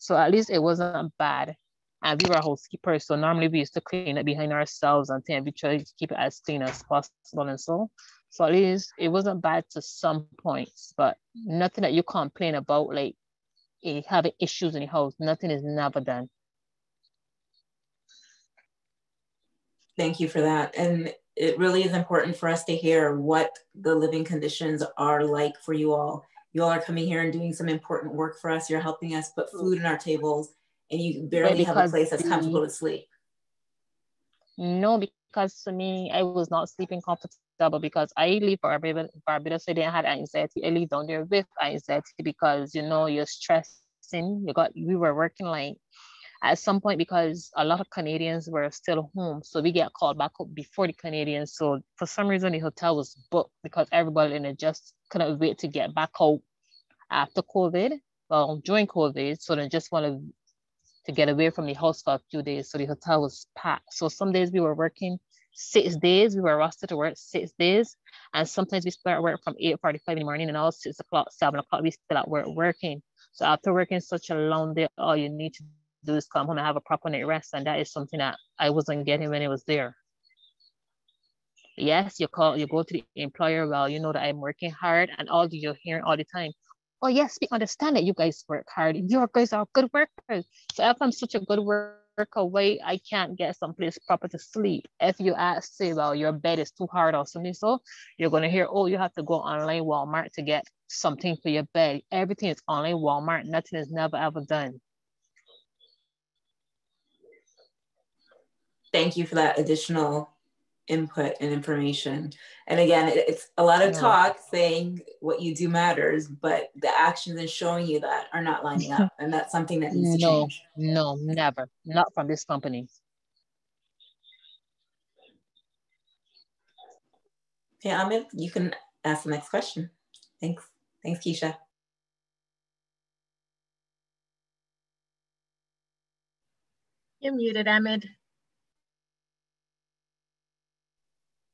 S10: So at least it wasn't bad. And we were housekeepers, so normally we used to clean it behind ourselves and we try to keep it as clean as possible and so. So at least it wasn't bad to some points, but nothing that you complain about, like eh, having issues in your house, nothing is never done.
S3: Thank you for that. And it really is important for us to hear what the living conditions are like for you all. You all are coming here and doing some important work for us. You're helping us put food in our mm-hmm. tables, and you barely have a place that's comfortable to sleep.
S10: No, because to me, I was not sleeping comfortable because I live Barbados, Barbados, so I didn't have anxiety. I live down there with anxiety because you know you're stressing. You got we were working like at some point because a lot of Canadians were still home. So we get called back up before the Canadians. So for some reason the hotel was booked because everybody in it just couldn't wait to get back out after COVID. Well, during COVID. So they just wanted to get away from the house for a few days. So the hotel was packed. So some days we were working six days. We were rostered to work six days. And sometimes we start work from 8.45 in the morning and all six o'clock, seven o'clock, we still at work working. So after working such a long day, all you need to do is come home and have a proper night rest. And that is something that I wasn't getting when I was there. Yes, you call, you go to the employer, well, you know that I'm working hard and all you're hearing all the time. Oh yes, we understand that you guys work hard. You guys are good workers. So if I'm such a good worker, why I can't get someplace proper to sleep. If you ask, say, well, your bed is too hard or something, so you're gonna hear, oh, you have to go online Walmart to get something for your bed. Everything is online Walmart. Nothing is never ever done.
S3: thank you for that additional input and information. And again, it's a lot of talk saying what you do matters, but the actions and showing you that are not lining up. And that's something that needs
S10: no,
S3: to change.
S10: No, no, never. Not from this company.
S3: Okay, Ahmad, you can ask the next question. Thanks. Thanks, Keisha.
S1: You're muted, Ahmad.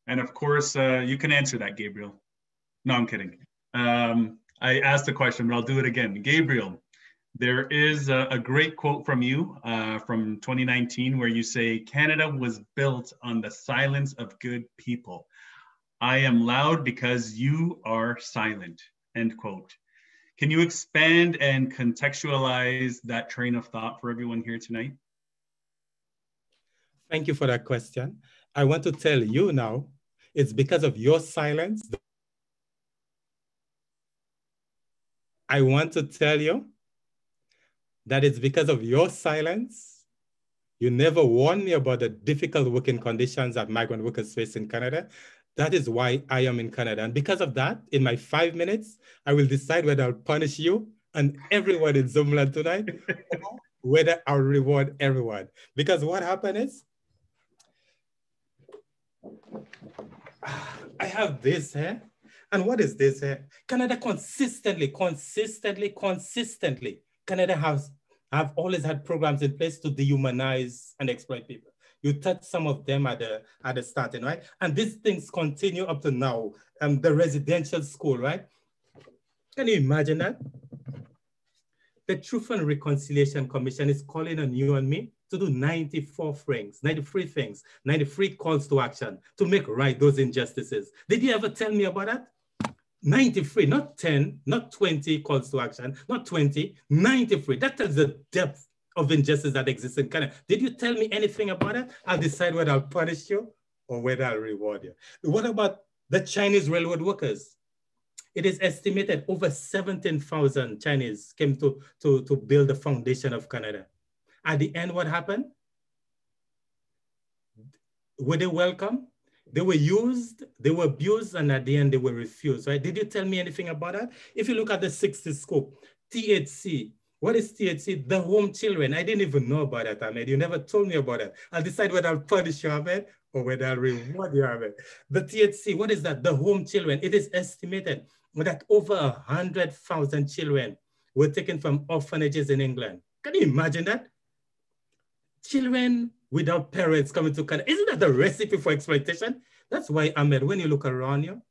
S2: And of course, uh, you can answer that, Gabriel. No, I'm kidding. Um, I asked the question, but I'll do it again. Gabriel, there is a, a great quote from you uh, from 2019 where you say, Canada was built on the silence of good people. I am loud because you are silent, end quote. Can you expand and contextualize that train of thought for everyone here tonight?
S7: Thank you for that question. I want to tell you now it's because of your silence. I want to tell you that it's because of your silence. You never warned me about the difficult working conditions that migrant workers face in Canada. That is why I am in Canada. And because of that, in my five minutes, I will decide whether I'll punish you and everyone in Zoomland tonight, whether I'll reward everyone. Because what happened is, I have this here. Eh? And what is this here? Eh? Canada consistently, consistently, consistently, Canada has have always had programs in place to dehumanize and exploit people. You touched some of them at the at the starting, right? And these things continue up to now. Um, the residential school, right? Can you imagine that? The Truth and Reconciliation Commission is calling on you and me to do 94 things, 93 things, 93 calls to action to make right those injustices. Did you ever tell me about that? 93, not 10, not 20 calls to action, not 20, 93. That tells the depth of injustice that exists in Canada. Did you tell me anything about it? I'll decide whether I'll punish you or whether I'll reward you. What about the Chinese railroad workers? It is estimated over 17,000 Chinese came to, to, to build the foundation of Canada. At the end, what happened? Were they welcome? They were used, they were abused, and at the end, they were refused, right? Did you tell me anything about that? If you look at the 60 Scoop, THC, what is THC? The home children. I didn't even know about that, Ahmad. You never told me about it. I'll decide whether I'll punish you, Ahmad, or whether I'll reward you, Ahmad. The THC, what is that? The home children. It is estimated that over 100,000 children were taken from orphanages in England. Can you imagine that? Children without parents coming to Canada. Isn't that the recipe for exploitation? That's why, Ahmad, when you look around you,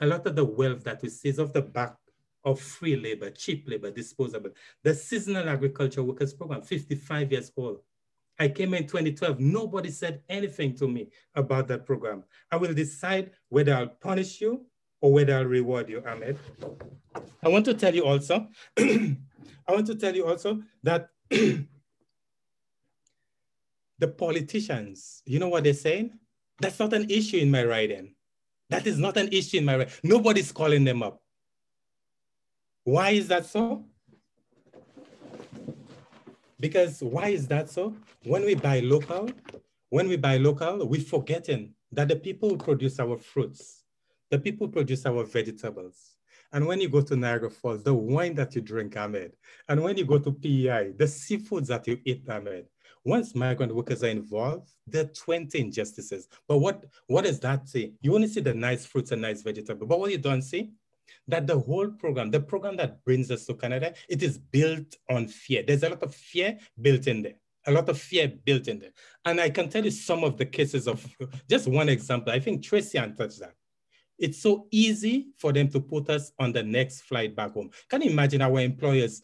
S7: a lot of the wealth that we see is off the back of free labor, cheap labor, disposable. The seasonal agriculture workers program, 55 years old. I came in 2012, nobody said anything to me about that program. I will decide whether I'll punish you or whether I'll reward you, Ahmad. I want to tell you also, I want to tell you also that the politicians, you know what they're saying? That's not an issue in my riding. That is not an issue in my riding. Nobody's calling them up. Why is that so? Because why is that so? When we buy local, when we buy local, we're forgetting that the people who produce our fruits, the people who produce our vegetables. And when you go to Niagara Falls, the wine that you drink, Ahmad. And when you go to PEI, the seafoods that you eat, Ahmad. Once migrant workers are involved, there are 20 injustices. But what, what does that say? You only see the nice fruits and nice vegetables. But what you don't see that the whole program, the program that brings us to Canada, it is built on fear. There's a lot of fear built in there, a lot of fear built in there. And I can tell you some of the cases of, just one example, I think Tracy touched that. It's so easy for them to put us on the next flight back home. Can you imagine our employers?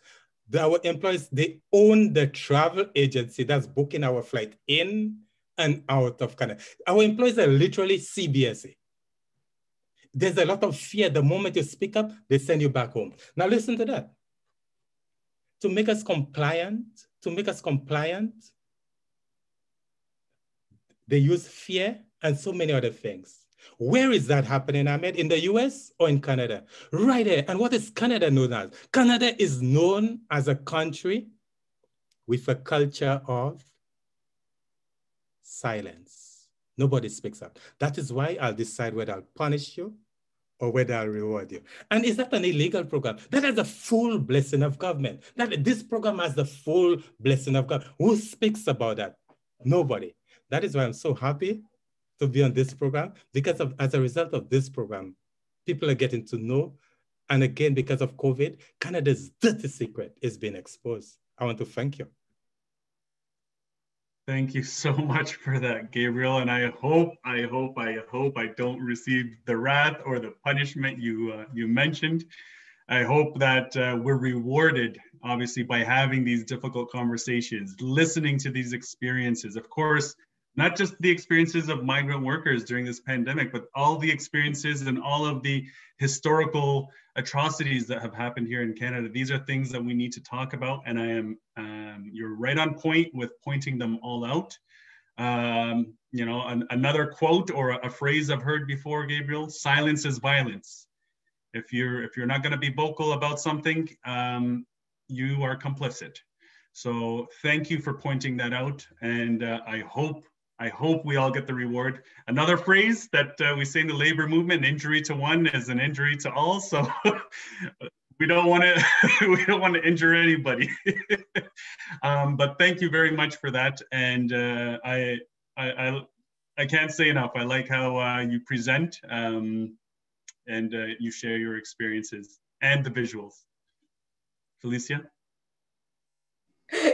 S7: Our employees, they own the travel agency that's booking our flight in and out of Canada. Our employees are literally CBSA there's a lot of fear. The moment you speak up, they send you back home. Now listen to that. To make us compliant, to make us compliant, they use fear and so many other things. Where is that happening, Ahmad? In the US or in Canada? Right there. And what is Canada known as? Canada is known as a country with a culture of silence. Nobody speaks up. That is why I'll decide whether I'll punish you or whether I'll reward you. And is that an illegal program? That is the full blessing of government. That this program has the full blessing of God. Who speaks about that? Nobody. That is why I'm so happy to be on this program because of as a result of this program, people are getting to know. And again, because of COVID, Canada's dirty secret is being exposed. I want to thank you.
S2: Thank you so much for that, Gabriel. And I hope, I hope, I hope I don't receive the wrath or the punishment you uh, you mentioned. I hope that uh, we're rewarded, obviously, by having these difficult conversations, listening to these experiences. Of course, not just the experiences of migrant workers during this pandemic, but all the experiences and all of the historical atrocities that have happened here in Canada. These are things that we need to talk about, and I am um, you're right on point with pointing them all out. Um, you know, an, another quote or a, a phrase I've heard before, Gabriel: "Silence is violence." If you're if you're not going to be vocal about something, um, you are complicit. So thank you for pointing that out, and uh, I hope I hope we all get the reward. Another phrase that uh, we say in the labor movement: "Injury to one is an injury to all." So we don't want to we don't want to injure anybody. um, but thank you very much for that, and uh, I, I, I I can't say enough. I like how uh, you present um, and uh, you share your experiences and the visuals. Felicia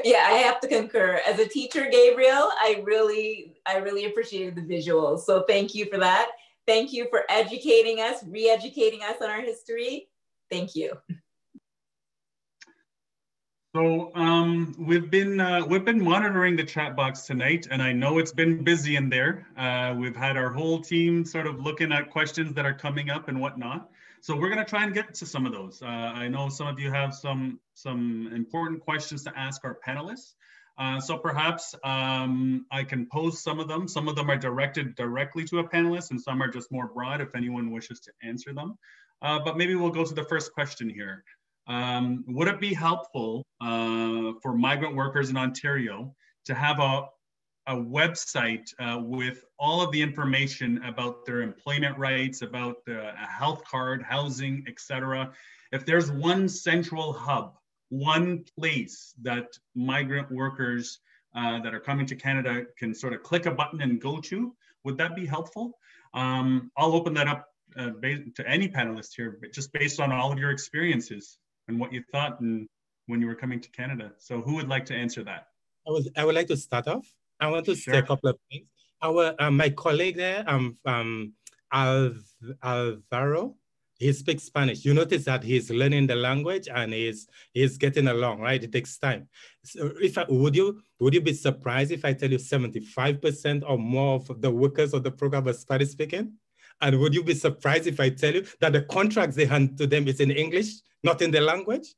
S3: yeah, I have to concur. As a teacher, Gabriel, I really, I really appreciated the visuals. So thank you for that. Thank you for educating us, re-educating us on our history. Thank you.
S2: So um, we've been uh, we've been monitoring the chat box tonight, and I know it's been busy in there. Uh, we've had our whole team sort of looking at questions that are coming up and whatnot. So we're going to try and get to some of those. Uh, I know some of you have some, some important questions to ask our panelists. Uh, so perhaps um, I can pose some of them. Some of them are directed directly to a panelist and some are just more broad if anyone wishes to answer them. Uh, but maybe we'll go to the first question here. Um, would it be helpful uh, for migrant workers in Ontario to have a, a website uh, with all of the information about their employment rights, about the, a health card, housing, etc. If there's one central hub, one place that migrant workers uh, that are coming to Canada can sort of click a button and go to, would that be helpful? Um, I'll open that up uh, to any panelist here, but just based on all of your experiences and what you thought and when you were coming to Canada. So who would like to answer that?
S7: I would, I would like to start off. I want to sure. say a couple of things. Our uh, my colleague there, um, um, Al, Alvaro, he speaks Spanish. You notice that he's learning the language and he's he's getting along, right? It takes time. So if I, would you would you be surprised if I tell you 75% or more of the workers of the program are Spanish speaking? And would you be surprised if I tell you that the contracts they hand to them is in English, not in the language?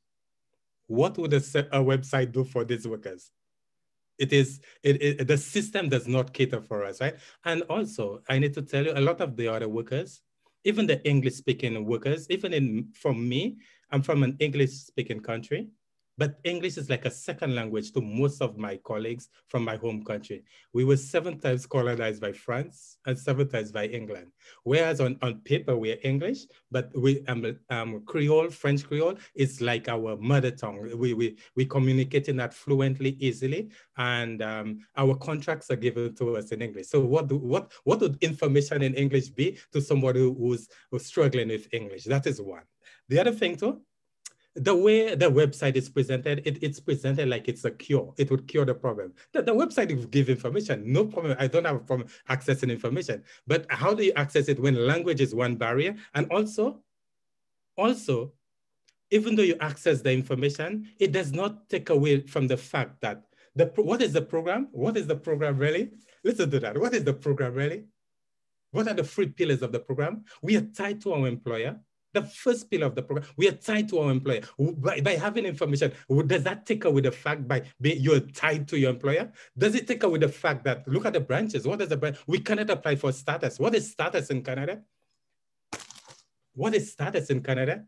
S7: What would a, a website do for these workers? It is, it, it, the system does not cater for us, right? And also, I need to tell you, a lot of the other workers, even the English speaking workers, even in, from me, I'm from an English speaking country. But English is like a second language to most of my colleagues from my home country. We were seven times colonized by France and seven times by England. Whereas on, on paper, we're English, but we um, um, Creole, French Creole is like our mother tongue. We, we, we communicate in that fluently, easily, and um, our contracts are given to us in English. So what, do, what, what would information in English be to somebody who's, who's struggling with English? That is one. The other thing too, the way the website is presented, it, it's presented like it's a cure. It would cure the problem. The, the website will give information, no problem. I don't have a problem accessing information. But how do you access it when language is one barrier? And also, also, even though you access the information, it does not take away from the fact that the what is the program? What is the program really? Listen to that. What is the program really? What are the three pillars of the program? We are tied to our employer the first pillar of the program. We are tied to our employer. By, by having information, does that take away the fact by being you're tied to your employer? Does it take away the fact that look at the branches? What is the branch? We cannot apply for status. What is status in Canada? What is status in Canada?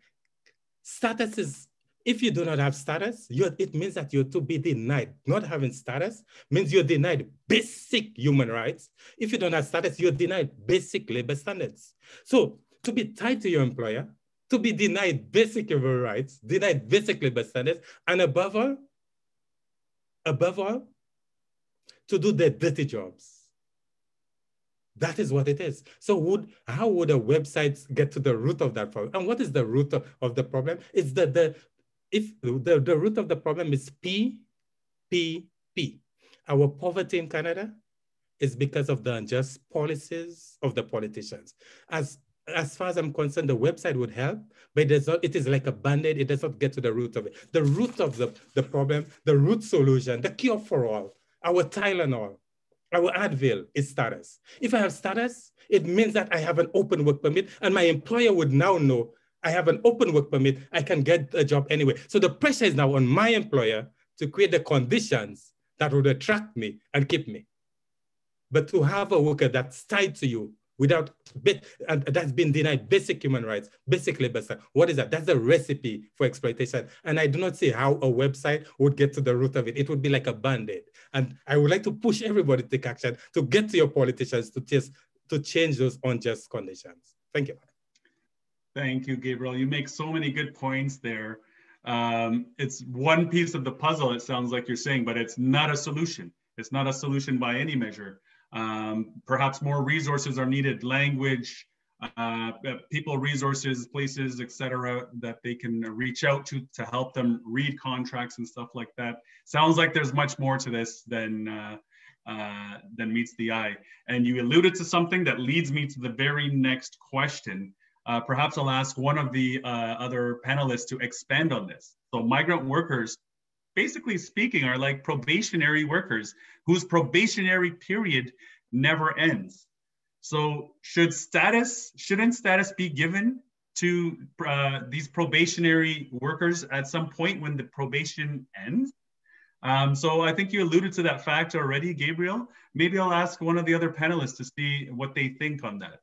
S7: Status is if you do not have status, it means that you're to be denied. Not having status means you're denied basic human rights. If you don't have status, you're denied basic labor standards. So to be tied to your employer, to be denied basic human rights, denied basic labor standards, and above all, above all, to do their dirty jobs. That is what it is. So would how would a website get to the root of that problem? And what is the root of, of the problem? It's that the if the, the root of the problem is P, P, P. Our poverty in Canada is because of the unjust policies of the politicians. As as far as I'm concerned, the website would help, but not, it is like a band-aid. It does not get to the root of it. The root of the, the problem, the root solution, the cure for all, our Tylenol, our Advil is status. If I have status, it means that I have an open work permit and my employer would now know I have an open work permit, I can get a job anyway. So the pressure is now on my employer to create the conditions that would attract me and keep me. But to have a worker that's tied to you without and that's been denied basic human rights, basic labor. What is that? That's a recipe for exploitation. And I do not see how a website would get to the root of it. It would be like a band-aid. And I would like to push everybody to take action to get to your politicians to just to change those unjust conditions. Thank you.
S2: Thank you, Gabriel. You make so many good points there. Um, it's one piece of the puzzle, it sounds like you're saying, but it's not a solution. It's not a solution by any measure. Um, perhaps more resources are needed, language, uh, people, resources, places, etc., that they can reach out to to help them read contracts and stuff like that. Sounds like there's much more to this than uh, uh, than meets the eye. And you alluded to something that leads me to the very next question. Uh, perhaps I'll ask one of the uh, other panelists to expand on this. So migrant workers basically speaking, are like probationary workers whose probationary period never ends. So should status, shouldn't status be given to uh, these probationary workers at some point when the probation ends? Um, so I think you alluded to that fact already, Gabriel. Maybe I'll ask one of the other panelists to see what they think on that.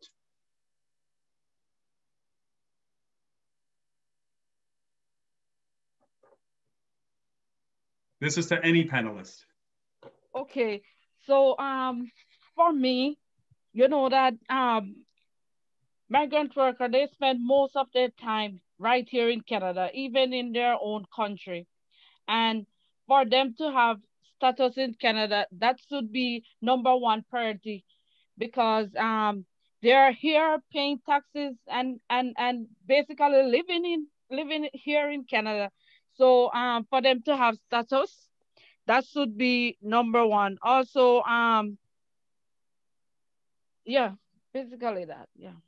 S2: This is to any panelist.
S9: Okay, so um, for me, you know that um, migrant worker, they spend most of their time right here in Canada, even in their own country. And for them to have status in Canada, that should be number one priority because um, they're here paying taxes and, and, and basically living in living here in Canada. So um, for them to have status, that should be number one. Also, um, yeah, basically that, yeah.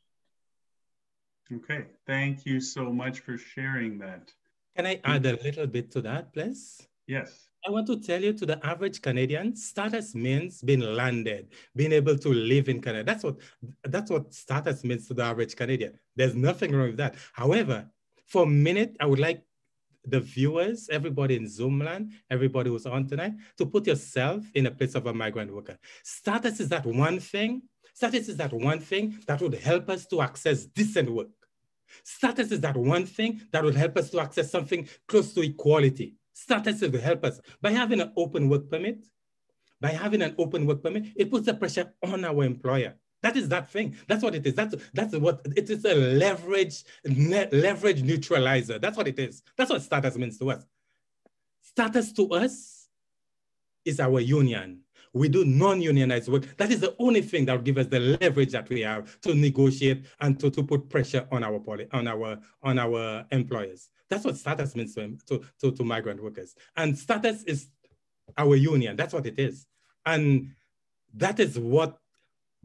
S2: Okay, thank you so much for sharing that.
S7: Can I add a little bit to that, please?
S2: Yes.
S7: I want to tell you to the average Canadian, status means being landed, being able to live in Canada. That's what that's what status means to the average Canadian. There's nothing wrong with that. However, for a minute, I would like the viewers, everybody in Zoomland, everybody who's on tonight, to put yourself in a place of a migrant worker. Status is that one thing. Status is that one thing that would help us to access decent work. Status is that one thing that would help us to access something close to equality. Status will help us. By having an open work permit, by having an open work permit, it puts the pressure on our employer. That is that thing. That's what it is. That's that's what it is. A leverage ne leverage neutralizer. That's what it is. That's what status means to us. Status to us is our union. We do non-unionized work. That is the only thing that will give us the leverage that we have to negotiate and to, to put pressure on our on our on our employers. That's what status means to, to, to, to migrant workers. And status is our union. That's what it is. And that is what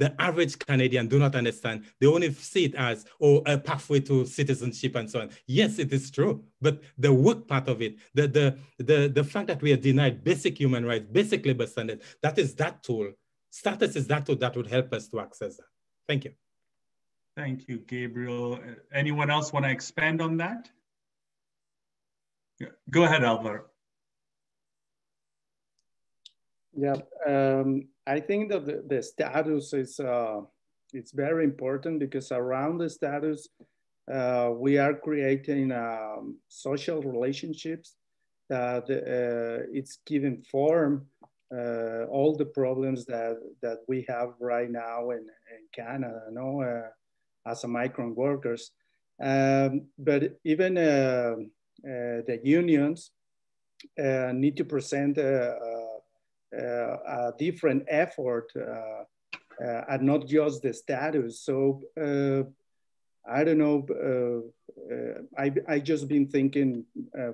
S7: the average Canadian do not understand. They only see it as, oh, a pathway to citizenship and so on. Yes, it is true. But the work part of it, the, the, the, the fact that we are denied basic human rights, basic labor standards, that is that tool. Status is that tool that would help us to access that. Thank you.
S2: Thank you, Gabriel. Anyone else want to expand on that? Go ahead, Alvaro.
S8: Yeah, um, I think that the, the status is uh, it's very important because around the status, uh, we are creating um, social relationships that uh, it's giving form uh, all the problems that that we have right now in, in Canada, you know, uh, as a migrant workers. Um, but even uh, the unions need to present uh, a different effort uh, uh, and not just the status. So I don't know. I I just been thinking,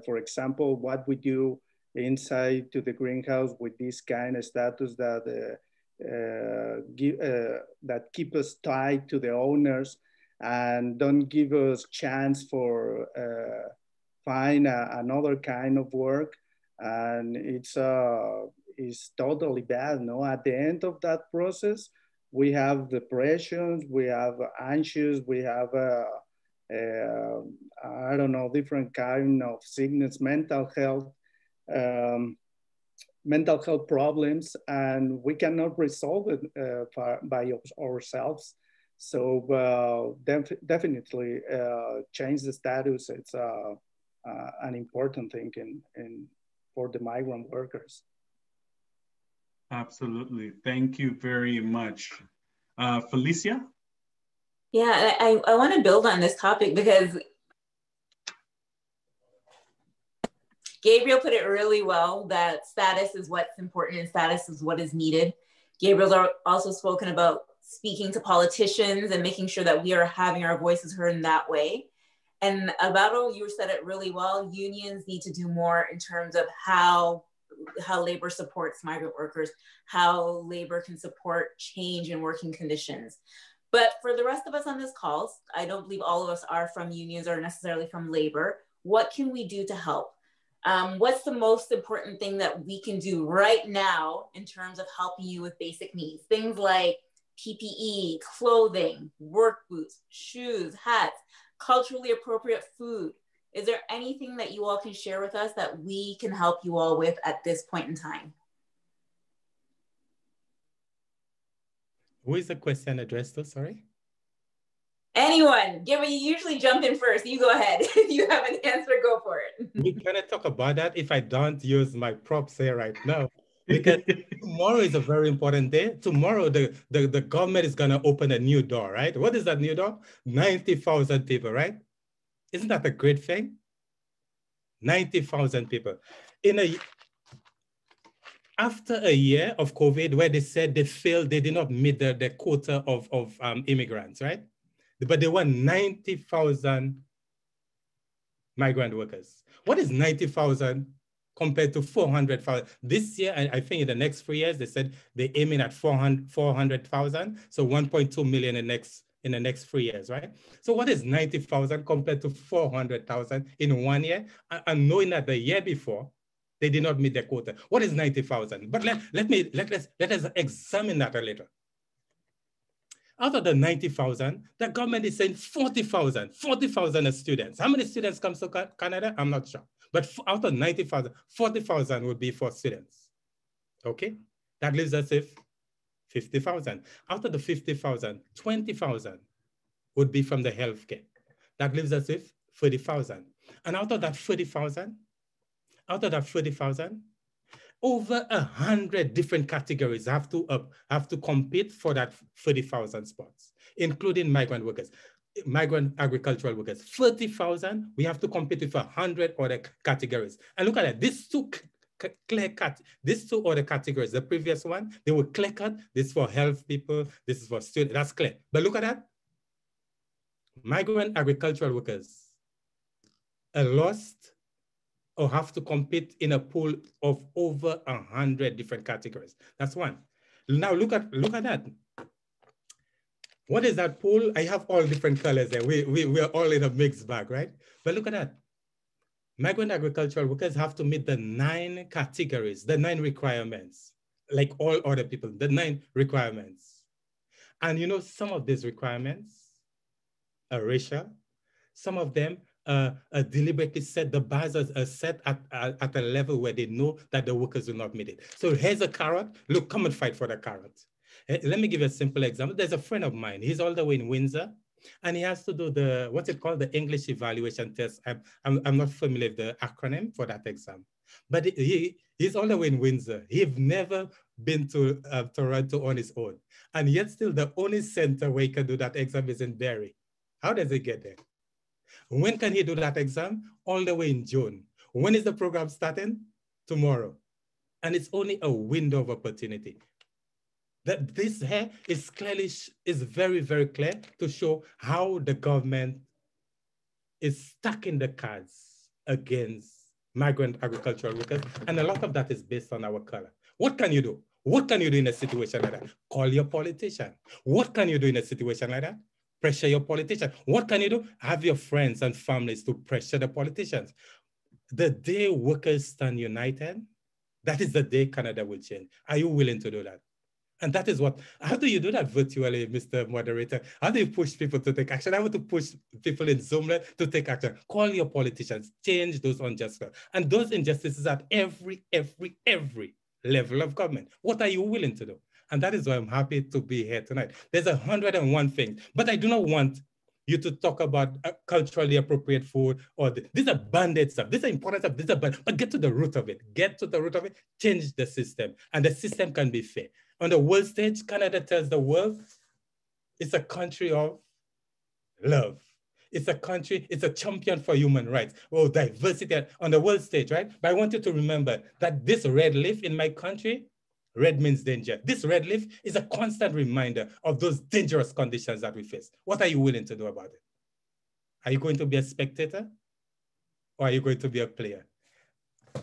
S8: for example, what we do inside to the greenhouse with this kind of status that uh, give, uh, that keep us tied to the owners and don't give us chance for uh, find a, another kind of work and it's uh is totally bad. No, at the end of that process, we have depressions, we have anxious, we have uh, uh, I don't know different kind of sickness, mental health, um, mental health problems, and we cannot resolve it uh, by ourselves. So uh, def definitely uh, change the status. It's uh, an important thing in, in for the migrant workers.
S2: Absolutely. Thank you very much. Uh, Felicia?
S3: Yeah, I, I want to build on this topic because Gabriel put it really well that status is what's important and status is what is needed. Gabriel's also spoken about speaking to politicians and making sure that we are having our voices heard in that way. And Alvaro, you said it really well. Unions need to do more in terms of how how labor supports migrant workers, how labor can support change in working conditions. But for the rest of us on this call, I don't believe all of us are from unions or necessarily from labor. What can we do to help? Um, what's the most important thing that we can do right now in terms of helping you with basic needs? Things like PPE, clothing, work boots, shoes, hats, culturally appropriate food, is there anything that you all can share with us that we can help you all with at this point in time?
S7: Who is the question addressed to? Sorry.
S3: Anyone, give me. You usually jump in first. You go ahead. if you have an answer, go for it.
S7: we gonna talk about that if I don't use my props here right now. Because tomorrow is a very important day. Tomorrow, the, the, the government is gonna open a new door, right? What is that new door? 90,000 people, right? Isn't that a great thing? 90,000 people. In a, after a year of COVID, where they said they failed, they did not meet the, the quota of, of um, immigrants, right? But they were 90,000 migrant workers. What is 90,000 compared to 400,000? This year, I, I, think in the next three years, they said they're aiming at 400,000, 400, so 1.2 million in the next in the next three years, right? So what is 90,000 compared to 400,000 in one year? And knowing that the year before, they did not meet their quota. What is 90,000? But let, let me, let us, let us examine that a little. Out of the 90,000, the government is saying 40,000, 40,000 students. How many students come to Canada? I'm not sure. But out of 90,000, 40,000 would be for students. Okay, that leaves us with 50,000. Out of the 50,000, 20,000 would be from the healthcare. That leaves us with 30,000. And out of that 30,000, out of that 30,000, over a hundred different categories have to uh, have to compete for that 30,000 spots, including migrant workers, migrant agricultural workers. 30,000, we have to compete with a hundred other categories. And look at that, these two clear cut, these two other categories, the previous one, they were clear cut. This for health people, this is for students, that's clear. But look at that, migrant agricultural workers are lost or have to compete in a pool of over a hundred different categories. That's one. Now look at look at that. What is that pool? I have all different colors there. We, we, we're all in a mixed bag, right? But look at that. Migrant agricultural workers have to meet the nine categories, the nine requirements, like all other people, the nine requirements. And you know, some of these requirements are racial. Some of them uh, uh, deliberately set the bars are, set at, at, at a level where they know that the workers will not meet it. So here's a carrot. Look, come and fight for the carrot. Uh, let me give you a simple example. There's a friend of mine. He's all the way in Windsor and he has to do the what's it called the english evaluation test i'm i'm, I'm not familiar with the acronym for that exam but he he's all the way in windsor he's never been to uh, toronto on his own and yet still the only center where he can do that exam is in barrie how does he get there when can he do that exam? All the way in June. When is the program starting? Tomorrow. And it's only a window of opportunity. That this here is clearly, is very, very clear to show how the government is stacking the cards against migrant agricultural workers. And a lot of that is based on our color. What can you do? What can you do in a situation like that? Call your politician. What can you do in a situation like that? pressure your politician What can you do? Have your friends and families to pressure the politicians. The day workers stand united, that is the day Canada will change. Are you willing to do that? And that is what, how do you do that virtually, Mr. Moderator? How do you push people to take action? I want to push people in Zoom to take action. Call your politicians, change those injustices. And those injustices at every, every, every level of government. What are you willing to do? And that is why I'm happy to be here tonight. There's a hundred and one things, but I do not want you to talk about uh, culturally appropriate food or the, these are band-aid stuff. These are important stuff. These are band, but get to the root of it. Get to the root of it. Change the system, and the system can be fair. On the world stage, Canada tells the world it's a country of love. It's a country, it's a champion for human rights, oh, diversity on the world stage, right? But I want you to remember that this red leaf in my country Red means danger. This red leaf is a constant reminder of those dangerous conditions that we face. What are you willing to do about it? Are you going to be a spectator or are you going to be a player?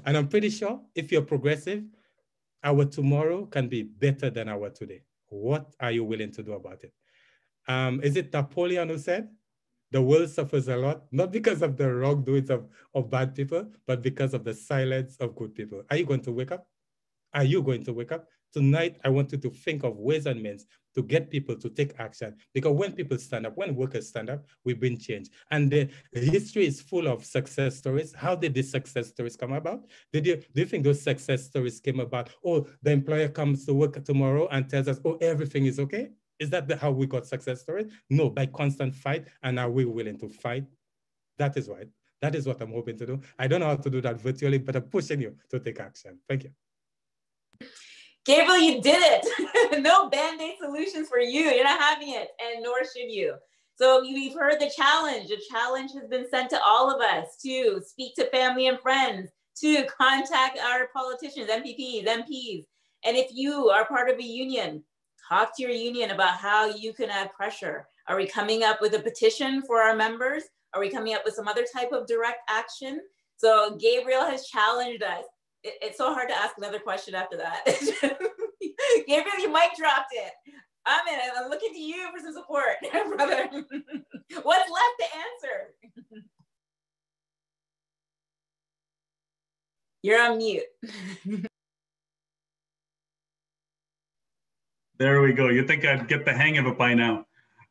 S7: And I'm pretty sure if you're progressive, our tomorrow can be better than our today. What are you willing to do about it? Um, is it Napoleon who said, the world suffers a lot, not because of the wrongdoings of, of bad people, but because of the silence of good people. Are you going to wake up? Are you going to wake up? Tonight, I want you to think of ways and means to get people to take action. Because when people stand up, when workers stand up, we bring change. And the history is full of success stories. How did these success stories come about? Did you, do you think those success stories came about? Oh, the employer comes to work tomorrow and tells us, oh, everything is okay? Is that the, how we got success stories? No, by constant fight. And are we willing to fight? That is right. That is what I'm hoping to do. I don't know how to do that virtually, but I'm pushing you to take action. Thank you.
S3: Gabriel, you did it. no band-aid solutions for you. You're not having it, and nor should you. So we've heard the challenge. The challenge has been sent to all of us to speak to family and friends, to contact our politicians, MPPs, MPs. And if you are part of a union, talk to your union about how you can add pressure. Are we coming up with a petition for our members? Are we coming up with some other type of direct action? So Gabriel has challenged us it, it's so hard to ask another question after that. Gabriel, you mic dropped it. Ahmad, I'm looking to you for some support, brother. What's left to answer? You're on mute.
S2: there we go. You think I'd get the hang of it by now.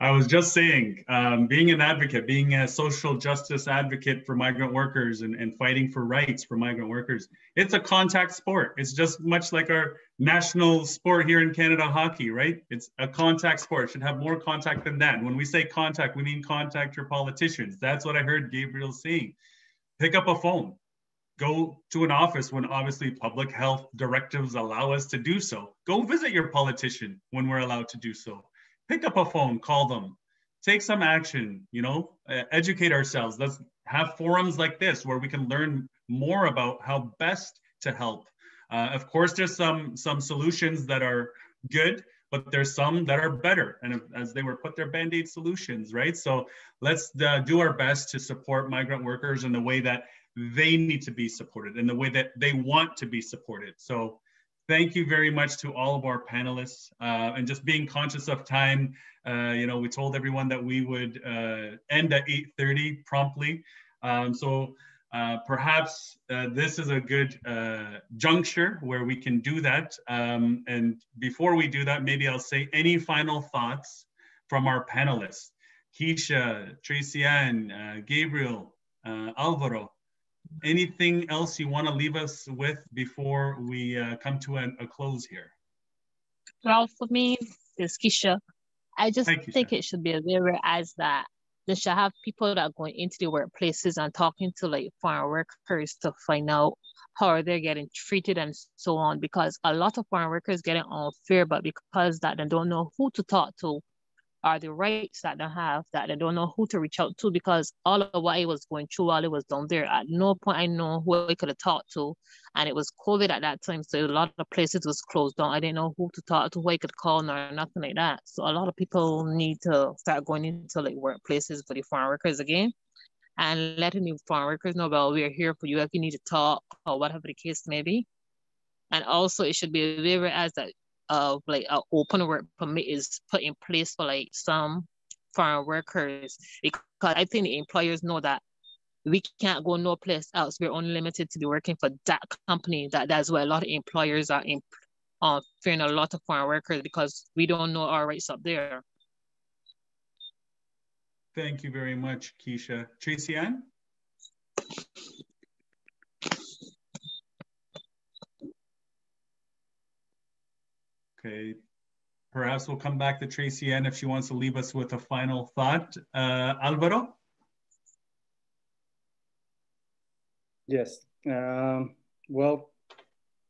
S2: I was just saying, um, being an advocate, being a social justice advocate for migrant workers and, and fighting for rights for migrant workers, it's a contact sport. It's just much like our national sport here in Canada, hockey, right? It's a contact sport. It should have more contact than that. When we say contact, we mean contact your politicians. That's what I heard Gabriel saying. Pick up a phone, go to an office when obviously public health directives allow us to do so. Go visit your politician when we're allowed to do so pick up a phone, call them, take some action, you know, uh, educate ourselves. Let's have forums like this where we can learn more about how best to help. Uh, of course, there's some some solutions that are good, but there's some that are better, and as they were put their band-aid solutions, right? So let's uh, do our best to support migrant workers in the way that they need to be supported, in the way that they want to be supported. So thank you very much to all of our panelists uh, and just being conscious of time. Uh, you know, we told everyone that we would uh, end at 8.30 promptly. Um, so uh, perhaps uh, this is a good uh, juncture where we can do that. Um, and before we do that, maybe I'll say any final thoughts from our panelists. Keisha, Tracy Ann, Gabriel, Alvaro, anything else you want to leave us with before we uh, come to a, a, close here?
S10: Well, for me, it's Keisha. I just think it should be aware as that they should have people that are going into the workplaces and talking to like foreign workers to find out how they're getting treated and so on because a lot of foreign workers getting unfair but because that they don't know who to talk to are the rights that they have that they don't know who to reach out to because all of what I was going through while I was down there, at no point I know who I could have talked to. And it was COVID at that time. So a lot of places was closed down. I didn't know who to talk to, who I could call or nothing like that. So a lot of people need to start going into like workplaces for the foreign workers again and letting the foreign workers know about we're here for you if you need to talk or whatever the case may be. And also it should be aware as that of like an open work permit is put in place for like some foreign workers because I think the employers know that we can't go no place else. We're only limited to be working for that company. That that's why a lot of employers are in, uh, fearing a lot of foreign workers because we don't know our rights up there.
S2: Thank you very much, Keisha. Tracy Ann? Okay, perhaps we'll come back to Tracy Ann if she wants to leave us with a final thought. Uh, Alvaro?
S8: Yes, um, well,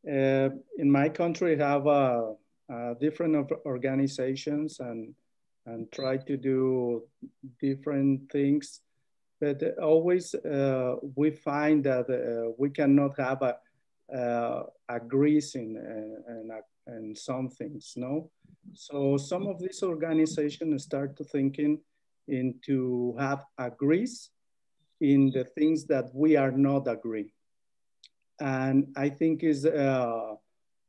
S8: uh, in my country, have uh, uh, different organizations and and try to do different things, but always uh, we find that uh, we cannot have a, uh, agrees and and some things, no? So some of these organizations start to thinking into have agrees in the things that we are not agree. And I think is uh,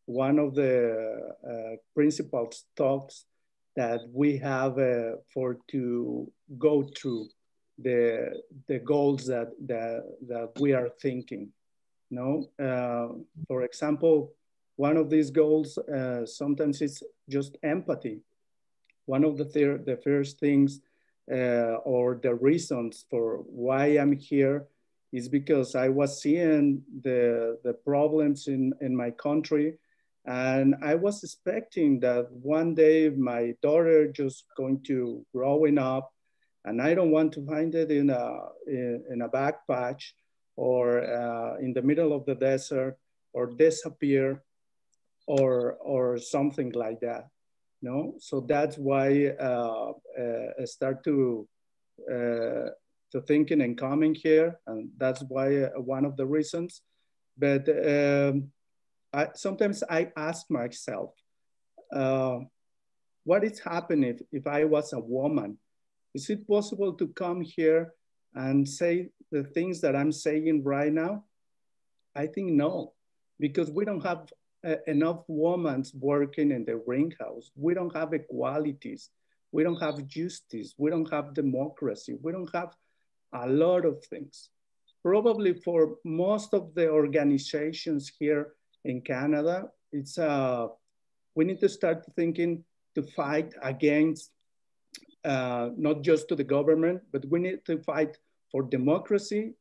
S8: one of the uh, principal thoughts that we have uh, for to go through the, the goals that, that, that we are thinking. No, uh, for example, one of these goals uh, sometimes it's just empathy. One of the, the first things uh, or the reasons for why I'm here is because I was seeing the, the problems in, in my country and I was expecting that one day my daughter just going to growing up and I don't want to find it in a, in, in a back patch or uh, in the middle of the desert or disappear or or something like that no? So that's why uh, uh, I start to uh, to thinking and coming here and that's why uh, one of the reasons. But um, I, sometimes I ask myself uh, what is happening if, if I was a woman? Is it possible to come here and say the things that I'm saying right now? I think no because we don't have uh, enough women working in the greenhouse. We don't have equalities. We don't have justice. We don't have democracy. We don't have a lot of things. Probably for most of the organizations here in Canada, it's uh, we need to start thinking to fight against uh, not just to the government, but we need to fight for democracy,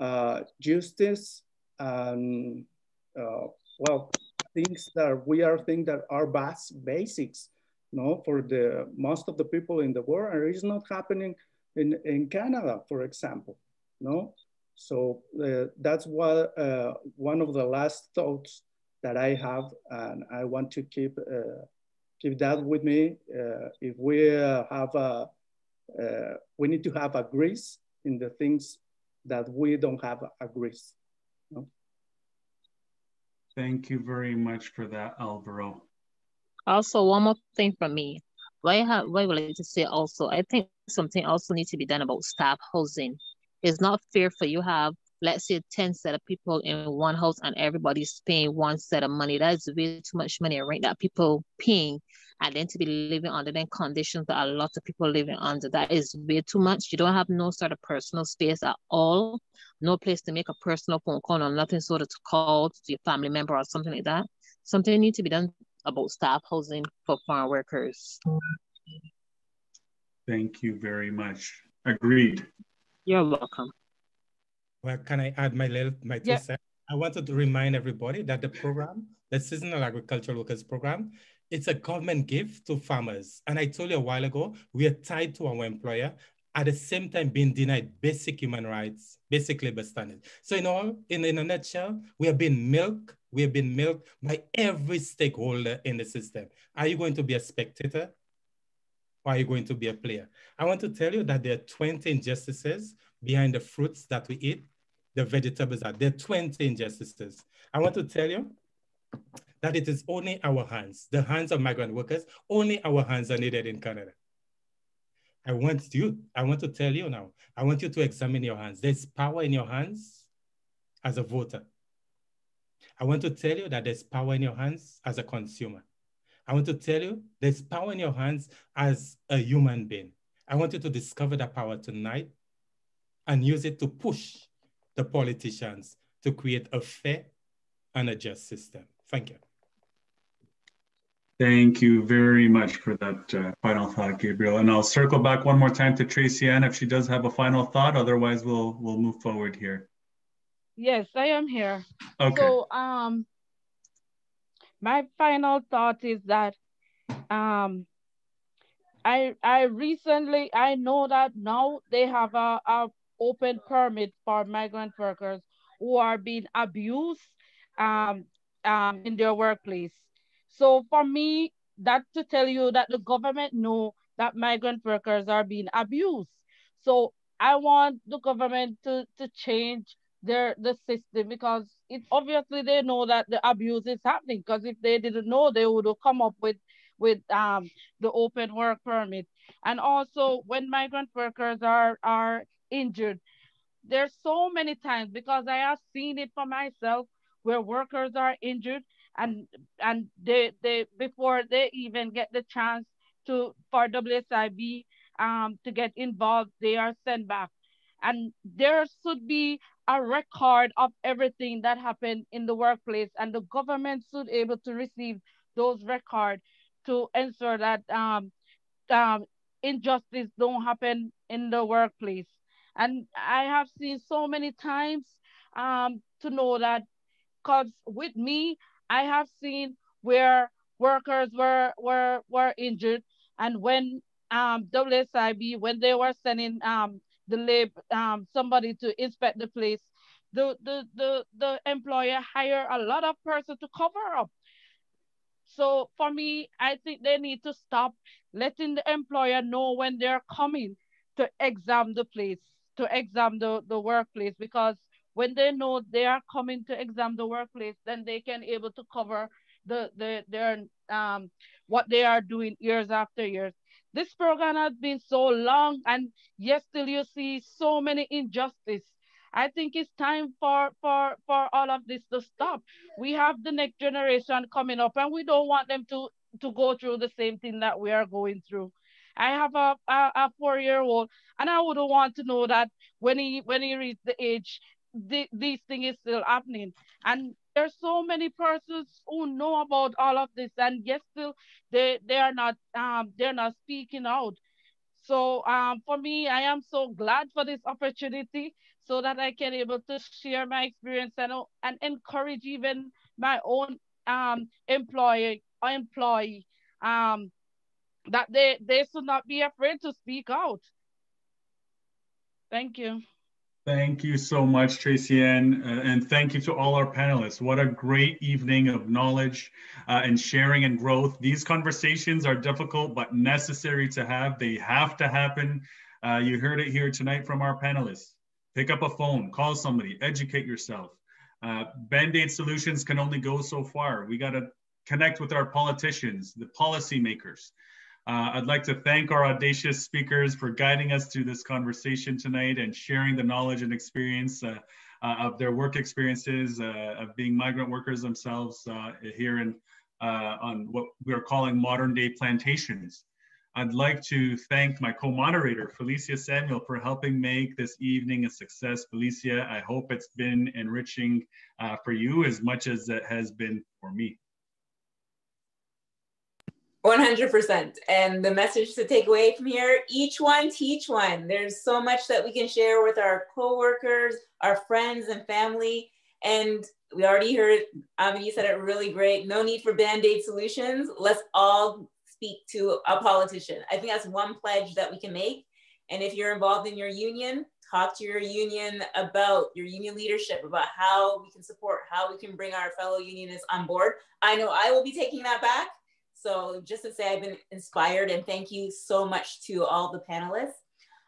S8: uh, justice, and uh, well, things that we are things that are bas basics, no, for the most of the people in the world, and it's not happening in, in Canada, for example, no. So uh, that's what uh, one of the last thoughts that I have, and I want to keep uh, keep that with me. Uh, if we uh, have a, uh, we need to have a grace in the things that we don't have a grace. No?
S2: Thank you very much for that, Alvaro.
S10: Also, one more thing from me. I, have, I would like to say also, I think something also needs to be done about staff housing. It's not fair for you have, let's say, 10 set of people in one house and everybody's paying one set of money. That is way too much money, right? That people paying and then to be living under the conditions that a lot of people living under. That is way too much. You don't have no sort of personal space at all, no place to make a personal phone call or nothing sort of to call to your family member or something like that. Something needs to be done about staff housing for farm workers.
S2: Thank you very much. Agreed.
S10: You're welcome.
S7: Well, can I add my little my two yeah. cents? I wanted to remind everybody that the program, the Seasonal Agricultural Workers Program, it's a government gift to farmers. And I told you a while ago, we are tied to our employer, at the same time being denied basic human rights, basic labor standards. So in all, in, in a nutshell, we have been milked, we have been milked by every stakeholder in the system. Are you going to be a spectator? Or are you going to be a player? I want to tell you that there are 20 injustices behind the fruits that we eat, the vegetables are. There are 20 injustices. I want to tell you that it is only our hands, the hands of migrant workers, only our hands are needed in Canada. I want you, I want to tell you now, I want you to examine your hands. There's power in your hands as a voter. I want to tell you that there's power in your hands as a consumer. I want to tell you there's power in your hands as a human being. I want you to discover that power tonight and use it to push the politicians to create a fair and a just system. Thank you.
S2: Thank you very much for that uh, final thought, Gabriel. And I'll circle back one more time to Tracy Ann if she does have a final thought. Otherwise, we'll we'll move forward here.
S9: Yes, I am here.
S2: Okay.
S9: So, um, my final thought is that, um, I I recently I know that now they have a, a open permit for migrant workers who are being abused, um, um, in their workplace. So for me, that to tell you that the government know that migrant workers are being abused. So I want the government to, to change their the system because it obviously they know that the abuse is happening because if they didn't know they would have come up with with um the open work permit and also when migrant workers are are injured there's so many times because i have seen it for myself where workers are injured and and they they before they even get the chance to for WSIB um to get involved, they are sent back. And there should be a record of everything that happened in the workplace, and the government should be able to receive those records to ensure that um, um, injustice don't happen in the workplace. And I have seen so many times um, to know that because with me, I have seen where workers were were were injured, and when um, WSIB when they were sending um, the lab um, somebody to inspect the place, the the the the employer hire a lot of person to cover up. So for me, I think they need to stop letting the employer know when they're coming to examine the place, to examine the, the workplace, because when they know they are coming to exam the workplace, then they can able to cover the, the their um what they are doing years after years. This program has been so long, and yet still you see so many injustice. I think it's time for for for all of this to stop. We have the next generation coming up, and we don't want them to to go through the same thing that we are going through. I have a, a, a four year old, and I wouldn't want to know that when he when he reaches the age, the, these thing is still happening. And there's so many persons who know about all of this, and yet still they they are not um they're not speaking out. So um for me, I am so glad for this opportunity so that I can able to share my experience and and encourage even my own um employee employee um that they they should not be afraid to speak out. Thank you.
S2: Thank you so much, Tracy Ann, uh, and thank you to all our panelists. What a great evening of knowledge uh, and sharing and growth. These conversations are difficult but necessary to have. They have to happen. Uh, you heard it here tonight from our panelists. Pick up a phone, call somebody, educate yourself. Uh, Band-Aid solutions can only go so far. We got to connect with our politicians, the policymakers. Uh, I'd like to thank our audacious speakers for guiding us through this conversation tonight and sharing the knowledge and experience uh, uh, of their work experiences uh, of being migrant workers themselves uh, here in, uh, on what we are calling modern day plantations. I'd like to thank my co-moderator, Felicia Samuel, for helping make this evening a success. Felicia, I hope it's been enriching for you as much as it has been for me.
S3: 100%. And the message to take away from here each one teach one. There's so much that we can share with our coworkers, our friends, and family. And we already heard, um, you said it really great. No need for band aid solutions. Let's all speak to a politician. I think that's one pledge that we can make. And if you're involved in your union, talk to your union about your union leadership, about how we can support, how we can bring our fellow unionists on board. I know I will be taking that back so just to say I've been inspired and thank you so much to all the panelists.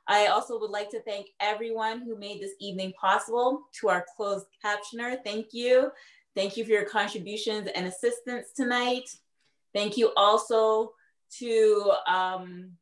S3: I also would like to thank everyone who made this evening possible. To our closed captioner, thank you. Thank you for your contributions and assistance tonight. Thank you also to um,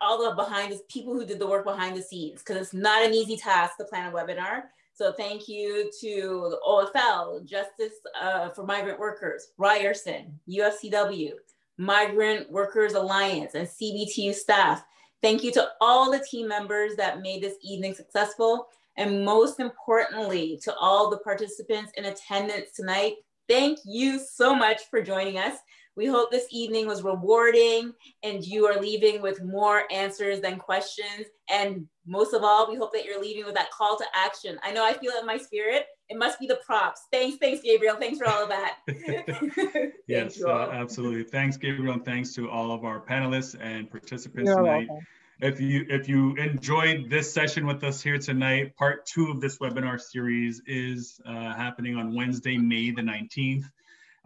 S3: all the behind the people who did the work behind the scenes, because it's not an easy task to plan a webinar. So thank you to the OFL, Justice uh, for Migrant Workers, Ryerson, UFCW, Migrant Workers Alliance, and CBTU staff. Thank you to all the team members that made this evening successful. And most importantly, to all the participants in attendance tonight, thank you so much for joining us. We hope this evening was rewarding and you are leaving with more answers than questions. And most of all, we hope that you're leaving with that call to action. I know I feel it in my spirit. It must be the props. Thanks, thanks, Gabriel. Thanks for all of that.
S2: yes, uh, absolutely. Thanks, Gabriel, and thanks to all of our panelists and participants you're tonight. Welcome. If you if you enjoyed this session with us here tonight, part two of this webinar series is uh, happening on Wednesday, May the 19th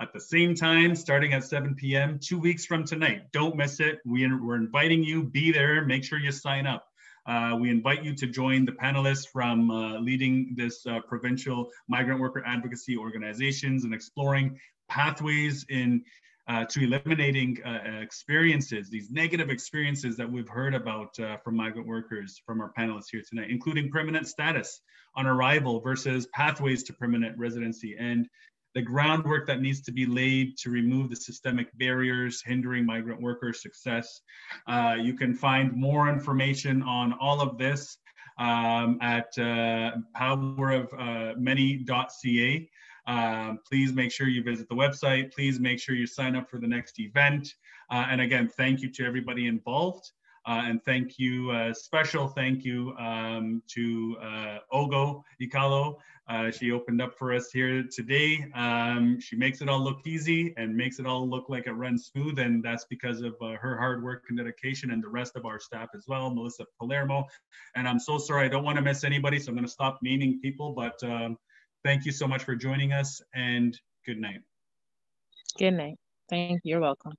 S2: at the same time, starting at 7 p.m., two weeks from tonight. Don't miss it. We, we're inviting you, be there, make sure you sign up. Uh, we invite you to join the panelists from uh, leading this uh, provincial migrant worker advocacy organizations and exploring pathways in uh, to eliminating uh, experiences, these negative experiences that we've heard about uh, from migrant workers from our panelists here tonight, including permanent status on arrival versus pathways to permanent residency and the groundwork that needs to be laid to remove the systemic barriers hindering migrant worker success. Uh, you can find more information on all of this um, at uh, powerofmany.ca. Um, please make sure you visit the website. Please make sure you sign up for the next event. Uh, and again, thank you to everybody involved. Uh, and thank you, uh, special thank you um, to uh, Ogo Ikalo. Uh, she opened up for us here today. Um, she makes it all look easy and makes it all look like it runs smooth. And that's because of uh, her hard work and dedication and the rest of our staff as well, Melissa Palermo. And I'm so sorry, I don't want to miss anybody, so I'm going to stop naming people. But um, thank you so much for joining us and good night.
S10: Good night. Thank you. You're welcome.